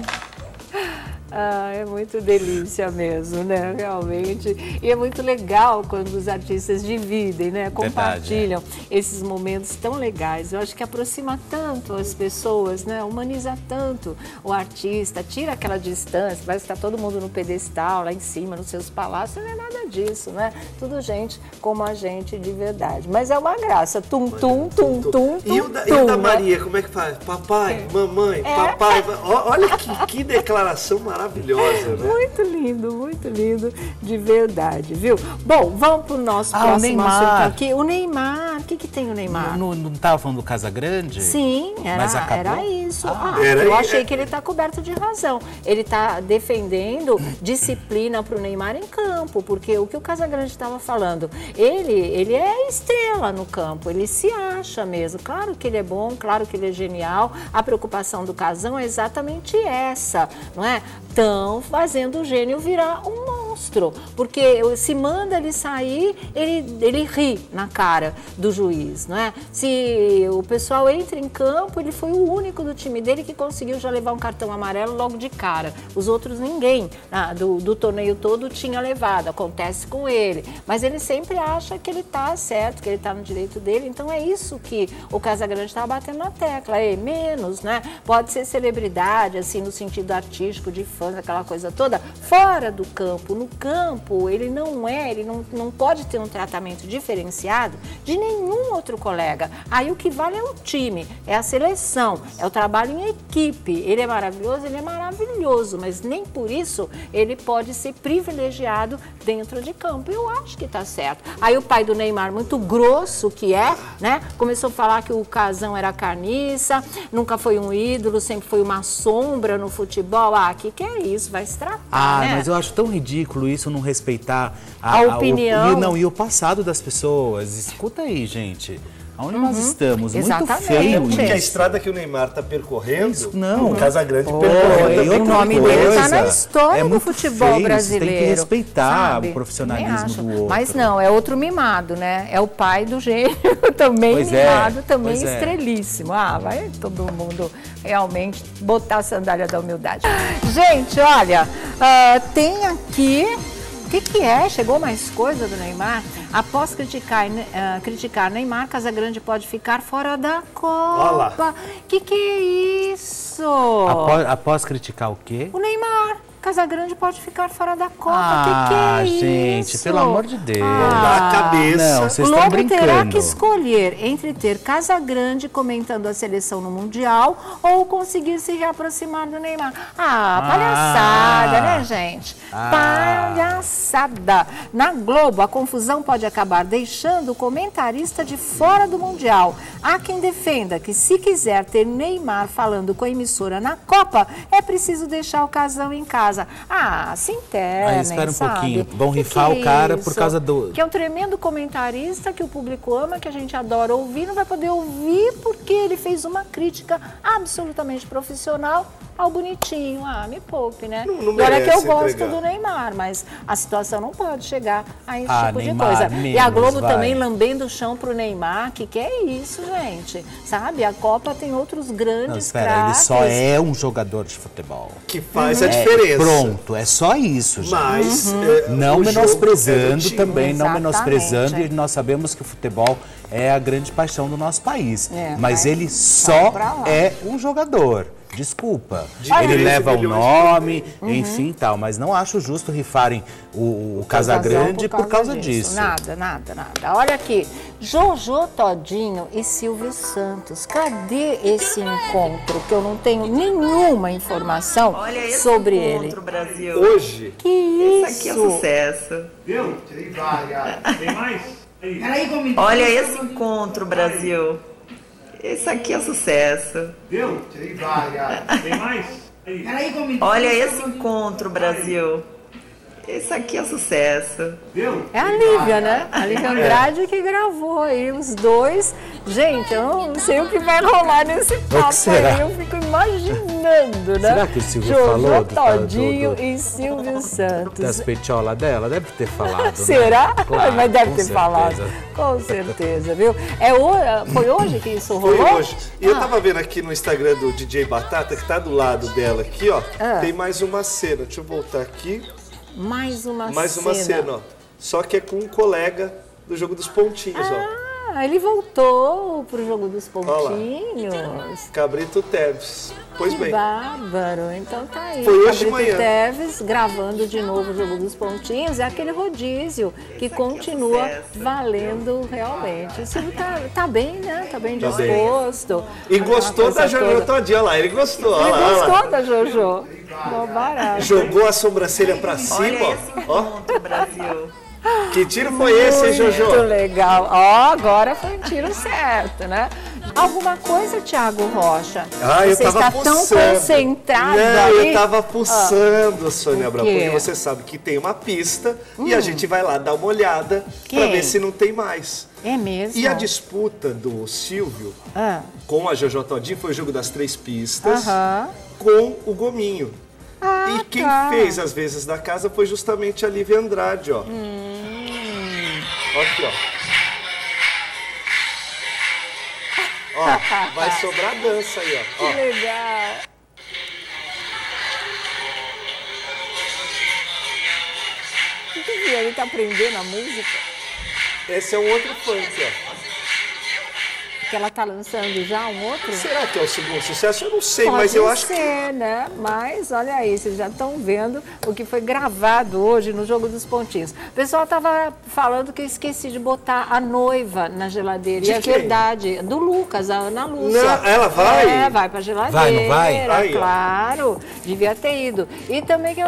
Ah, é muito delícia mesmo, né? Realmente. E é muito legal quando os artistas dividem, né? Compartilham esses momentos tão legais. Eu acho que aproxima tanto as pessoas, né? Humaniza tanto o artista, tira aquela distância, vai estar todo mundo no pedestal, lá em cima, nos seus palácios. Não é nada disso, né? Tudo gente como a gente de verdade. Mas é uma graça. Tum, tum, tum, tum, tum. E o da, e tum, o da né? Maria, como é que faz? Papai, mamãe, papai. Ó, Olha que, que declaração maravilhosa, né? Muito lindo, muito lindo, de verdade, viu? Bom, vamos pro nosso Ah, o próximo Neymar. assunto aqui. O Neymar, o que, que tem o Neymar? Não, não tava falando do Casa Grande? Sim, era, Mas acabou? era isso. Ah, Era eu aí, achei é. que ele está coberto de razão. Ele está defendendo disciplina para o Neymar em campo, porque o que o Casagrande estava falando, ele, ele é estrela no campo, ele se acha mesmo. Claro que ele é bom, claro que ele é genial. A preocupação do Casão é exatamente essa, não é? Estão fazendo o gênio virar um monstro, porque se manda ele sair, ele, ele ri na cara do juiz, não é? Se o pessoal entra em campo, ele foi o único do time dele que conseguiu já levar um cartão amarelo logo de cara. Os outros ninguém ah, do, do torneio todo tinha levado, acontece com ele. Mas ele sempre acha que ele está certo, que ele está no direito dele. Então é isso que o Casagrande estava batendo na tecla. É menos, né? Pode ser celebridade, assim, no sentido artístico, de fãs, aquela coisa toda, fora do campo. No campo, ele não é, ele não, não pode ter um tratamento diferenciado de nenhum outro colega. Aí o que vale é o time, é a seleção, é o trabalho em equipe. Ele é maravilhoso, ele é maravilhoso, mas nem por isso ele pode ser privilegiado dentro de campo. Eu acho que tá certo. Aí o pai do Neymar, muito grosso que é, né? Começou a falar que o Casão era carniça, nunca foi um ídolo, sempre foi uma sombra no futebol. Ah, que que é isso? Vai se tratar, Ah, né? mas eu acho tão ridículo isso não respeitar A o- opinião. e, não, e o passado das pessoas. Escuta aí, gente. Aonde nós estamos? Muito Uhum. Exatamente. feio Porque a estrada que o Neymar está percorrendo, Isso, não. o Casagrande e também. outra o nome dele tá na coisa, história é do muito futebol feio, brasileiro. Você tem que respeitar sabe? o profissionalismo do outro. Mas não, é outro mimado, né? É o pai do gênio, também Pois é, mimado, também pois é. estrelíssimo. Ah, vai todo mundo realmente botar a sandália da humildade. Gente, olha, ah, tem aqui. O que, que é? Chegou mais coisa do Neymar? Após criticar, ah, criticar Neymar, Casagrande pode ficar fora da. Copa. Que que é isso? Após, após criticar o quê? O Neymar, Casagrande pode ficar fora da Copa. Ah, que que é gente, isso? pelo amor de Deus. Da Ah, cabeça. Não, o vocês estão Globo terá brincando. que escolher entre ter Casagrande comentando a seleção no Mundial ou conseguir se reaproximar do Neymar. Ah, palhaçada, né, gente? Ah. Palhaçada. Na Globo, a confusão pode acabar deixando o comentarista de fora do Mundial. Há quem defenda que se quiser ter Neymar falando com a emissora na Copa, é preciso deixar o casão em casa. Ah, se internem, Aí, espera um sabe? pouquinho. Vão rifar que o é cara por isso? causa do- Que é um tremendo comentarista que o público ama, que a gente adora ouvir, não vai poder ouvir porque ele fez uma crítica absolutamente profissional ao bonitinho. Ah, me poupe, né? Não- não e olha que eu gosto entregar. do Neymar, mas a situação não pode chegar a esse Ah, tipo Neymar, de coisa. e a menos, Globo vai. também lambendo o chão pro Neymar, que que é isso, gente? Sabe? A Copa tem outros grandes Não, espera, ele só craques. é um jogador de futebol. Que faz a Uhum. diferença. Pronto, é só isso, gente. Mas Uhum. é, Não é menosprezando do time. também, não menosprezando, e nós sabemos que o futebol é a grande paixão do nosso país. É, mas vai- ele só é um jogador. Desculpa. De ele 13 leva o nome, Uhum. enfim tal, mas não acho justo rifarem o, o Casagrande por causa, disso. Nada, nada, nada. Olha aqui, Jojo Todinho e Silvio Santos. Cadê esse encontro? Que eu não tenho nenhuma informação Olha esse sobre encontro, ele. Brasil. Hoje, Que isso? Isso aqui é sucesso. Viu? Tirei várias. Tem mais? Olha esse encontro, Brasil. Esse aqui é sucesso. Deu? Tem mais? Olha esse encontro, Brasil. Esse aqui é sucesso. É a Lívia, né? A Lívia Andrade que gravou aí os dois. Gente, eu não sei o que vai rolar nesse papo será? aí. Eu fico imaginando, né? Será que o Silvio Jojo falou do- Todinho do- do- e Silvio Santos. Das petiolas dela? Deve ter falado. né? Será? Claro, Mas deve ter certeza. falado. Com certeza, viu? É ho- Foi hoje que isso Foi rolou? hoje. E eu Ah. tava vendo aqui no Instagram do DJ Batata, que tá do lado dela aqui, ó. Ah. Tem mais uma cena. Deixa eu voltar aqui. Mais uma mais cena. uma cena, ó. Só que é com um colega do jogo dos pontinhos, ó. Ah, ele voltou pro jogo dos pontinhos. Cabrito Teves. Pois que bem. bárbaro. Então tá aí. Foi hoje de Cabrito manhã. Teves gravando de novo o jogo dos pontinhos. É aquele rodízio que continua valendo realmente. O Silvio tá, tá bem, né? Tá bem Tá bem. disposto. E Aquela gostou da Jojo toda. Todinha, olha lá. Ele gostou, Ele lá, olha lá. gostou da Jojo. Mó barato. Jogou a sobrancelha pra cima, Olha esse ó. encontro, Brasil. Que tiro foi esse, hein, Muito Jojo? legal. Ó, agora foi um tiro certo, né? Alguma coisa, Thiago Rocha? Ah, eu Você tava está pulsando. tão concentrado Não, aí. eu tava pulsando, Sônia O Abrão, porque você sabe que tem uma pista e Hum. a gente vai lá dar uma olhada Quem? ver se não tem mais. É mesmo? E a disputa do Silvio Ah. com a Jojo Todinho foi o jogo das três pistas com o Gominho. Ah, e quem tá. fez as vezes da casa foi justamente a Lívia Andrade, ó. Hum. Ó Aqui, ó. Ó, vai sobrar dança aí, ó. ó. Que legal. O que? Ele tá aprendendo a música? Esse é um outro funk, ó. Que ela tá lançando já um outro? Será que é o segundo sucesso? Eu não sei, Pode mas eu acho que. ser, né? Mas olha aí, vocês já estão vendo o que foi gravado hoje no Jogo dos Pontinhos. O pessoal tava falando que eu esqueci de botar a noiva na geladeira. De e é quem? verdade, do Lucas, a Ana Lúcia. Não, ela vai? É, vai pra geladeira. Vai, não vai? Aí, claro. Devia ter ido. E também que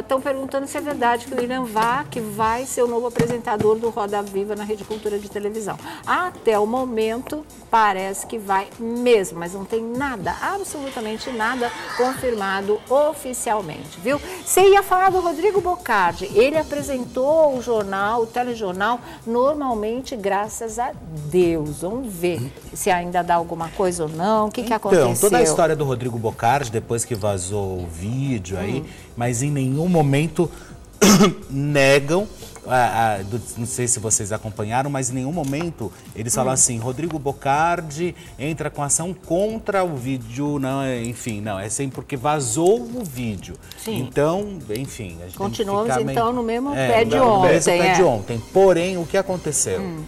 estão perguntando se é verdade que o William Vac vai ser o novo apresentador do Roda Viva na Rede Cultura de Televisão. Até o momento, parece que vai mesmo, mas não tem nada, absolutamente nada confirmado oficialmente, viu? Você ia falar do Rodrigo Bocardi. Ele apresentou o jornal, o telejornal, normalmente graças a Deus. Vamos ver se ainda dá alguma coisa ou não. O que, que aconteceu? Então, toda a história do Rodrigo Bocardi, depois que vazou o vídeo aí, Hum. mas em nenhum momento negam. A- a- do- não sei se vocês acompanharam, mas em nenhum momento eles Hum. falam assim: Rodrigo Bocardi entra com ação contra o vídeo, não, é- enfim, não, é sempre porque vazou o vídeo. Sim. Então, enfim, a gente Continuamos, tem que ficar então, meio- no mesmo É, pé de no mesmo ontem, pé é. de ontem. Porém, o que aconteceu? Hum.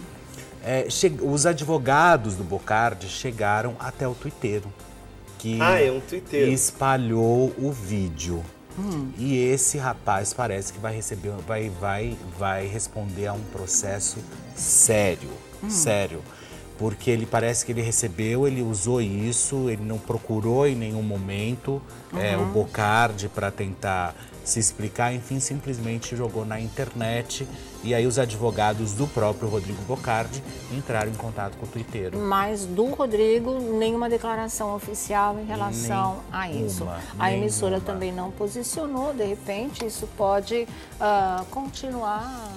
É, che- os advogados do Bocardi chegaram até o Twitteiro. Que Ah, é um espalhou o vídeo. Hum. E esse rapaz parece que vai receber, vai, vai, vai responder a um processo sério, Hum. sério. Porque ele parece que ele recebeu, ele usou isso, ele não procurou em nenhum momento é, o Uhum. Bocardi para tentar se explicar, enfim, simplesmente jogou na internet. E aí os advogados do próprio Rodrigo Bocardi entraram em contato com o Twitteiro. Mas do Rodrigo, nenhuma declaração oficial em relação a isso. Nenhuma, a emissora nenhuma. também não posicionou, de repente isso pode ah, continuar,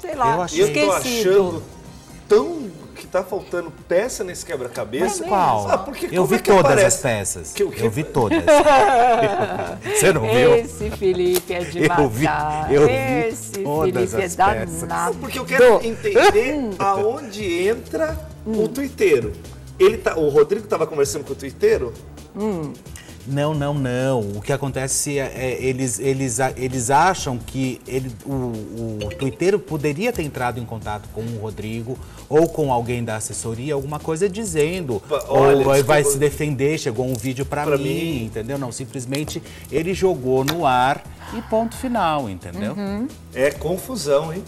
sei lá, Eu eu tô esquecido. achando tão que tá faltando peça nesse quebra-cabeça. Qual? Ah, porque eu vi é que todas aparece? as peças. Que o quê? Eu vi todas. Você não viu? Esse Felipe é de Eu vi- matar. eu vi Esse todas Felipe as é peças. danado. Porque eu quero entender aonde entra o twitteiro. Ele tá, o Rodrigo tava conversando com o twitteiro? Não, não, não. O que acontece é, é, eles, eles, eles acham que ele, o, o Twitteiro poderia ter entrado em contato com o Rodrigo ou com alguém da assessoria, alguma coisa dizendo. Olha, ou vai- se defender, chegou um vídeo pra, Pra mim, mim. entendeu? Não, simplesmente ele jogou no ar e ponto final, entendeu? Uhum. É confusão, hein?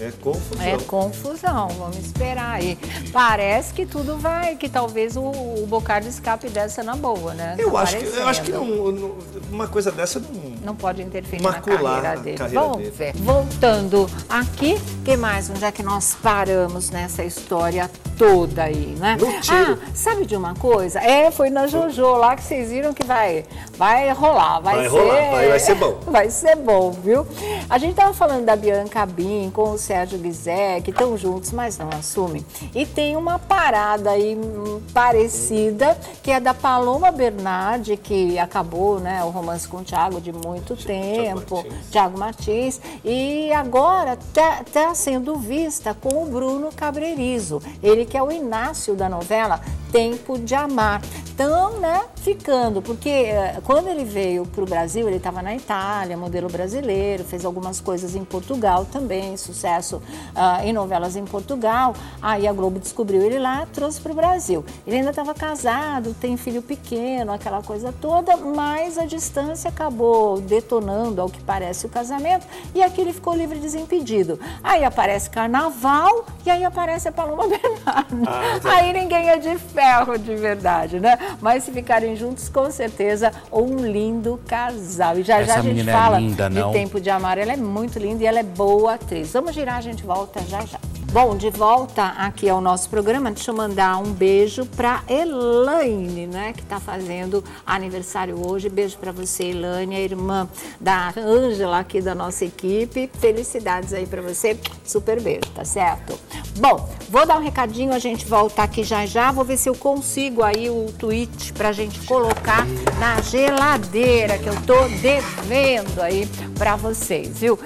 É confusão. É confusão, vamos esperar aí. Parece que tudo vai, que talvez o, o Bocardi escape dessa na boa, né? Eu Tá acho que, eu acho que não, não- uma coisa dessa não... Não pode interferir Macular na carreira dele. carreira Vamos dele. ver. Voltando aqui, que mais? Onde é que nós paramos nessa história toda aí, né? No tiro. Ah, sabe de uma coisa? É, foi na Jojo lá que vocês viram que vai, vai rolar, vai, Vai ser... rolar, vai- vai ser bom. Vai ser bom, viu? A gente tava falando da Bianca Bin com o Sérgio Guizé, que estão juntos, mas não assumem. E tem uma parada aí hum, parecida, que é da Paloma Bernardi, que acabou, né, o romance com o Thiago de muito tempo, Martins. Thiago Martins, e agora está sendo vista com o Bruno Cabreirizo, ele que é o Inácio da novela Tempo de Amar. Então, né, ficando, porque eh, quando ele veio para o Brasil, ele estava na Itália, modelo brasileiro, fez algumas coisas em Portugal também, sucesso ah, em novelas em Portugal. Aí a Globo descobriu ele lá, trouxe para o Brasil. Ele ainda estava casado, tem filho pequeno, aquela coisa toda, mas a distância acabou detonando, ao que parece, o casamento, e aqui ele ficou livre e desimpedido. Aí aparece Carnaval e aí aparece a Paloma Bernardo. Ah, tá. Aí ninguém é de ferro de verdade, né? Mas se ficarem juntos, com certeza, um lindo casal. E já já Essa a gente é fala linda, de? Tempo de Amar. Ela é muito linda e ela é boa atriz. Vamos girar, a gente volta já já. Bom, de volta aqui ao nosso programa, deixa eu mandar um beijo para Elaine, né, que está fazendo aniversário hoje. Beijo para você, Elaine, a irmã da Ângela aqui da nossa equipe. Felicidades aí para você. Super beijo, tá certo? Bom, vou dar um recadinho, a gente volta aqui já já. Vou ver se eu consigo aí o tweet pra gente colocar na geladeira, que eu tô devendo aí pra vocês, viu?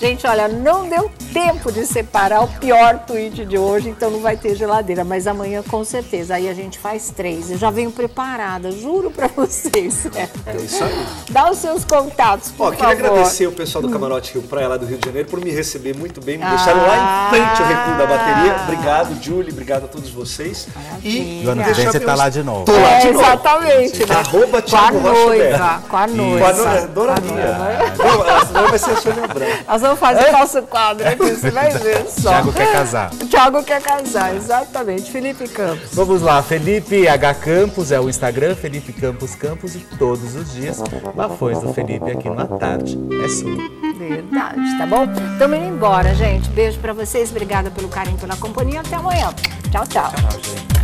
Gente, olha, não deu tempo de separar o pior tweet de hoje, então não vai ter geladeira, mas amanhã com certeza. Aí a gente faz três. Eu já venho preparada, juro pra vocês. É isso aí. Dá os seus contatos, por Ó, queria favor. agradecer o pessoal do Camarote Rio Praia lá do Rio de Janeiro por me receber muito bem, me deixaram lá em frente ao recuo da bateria. Obrigado, Julie, obrigado a todos vocês. E E o ano que vem você tá meus- lá de novo. Tô lá É, de novo. exatamente, né? Arroba com a Thiago Rocha noiva, com a Com a noiva. adoraria. Não, a noiva vai ser a Sônia Branco. Vamos fazer o nosso quadro aqui, você vai ver só. Thiago quer casar. O Thiago quer casar, exatamente. Felipe Campos. Vamos lá, Felipe H Campos é o Instagram, Felipe Campos Campos, e todos os dias, Bafões do Felipe aqui na tarde. É sua. Verdade, tá bom? Estamos indo embora, gente. Beijo pra vocês. Obrigada pelo carinho, pela companhia. Até amanhã. Tchau, tchau. Tchau, gente.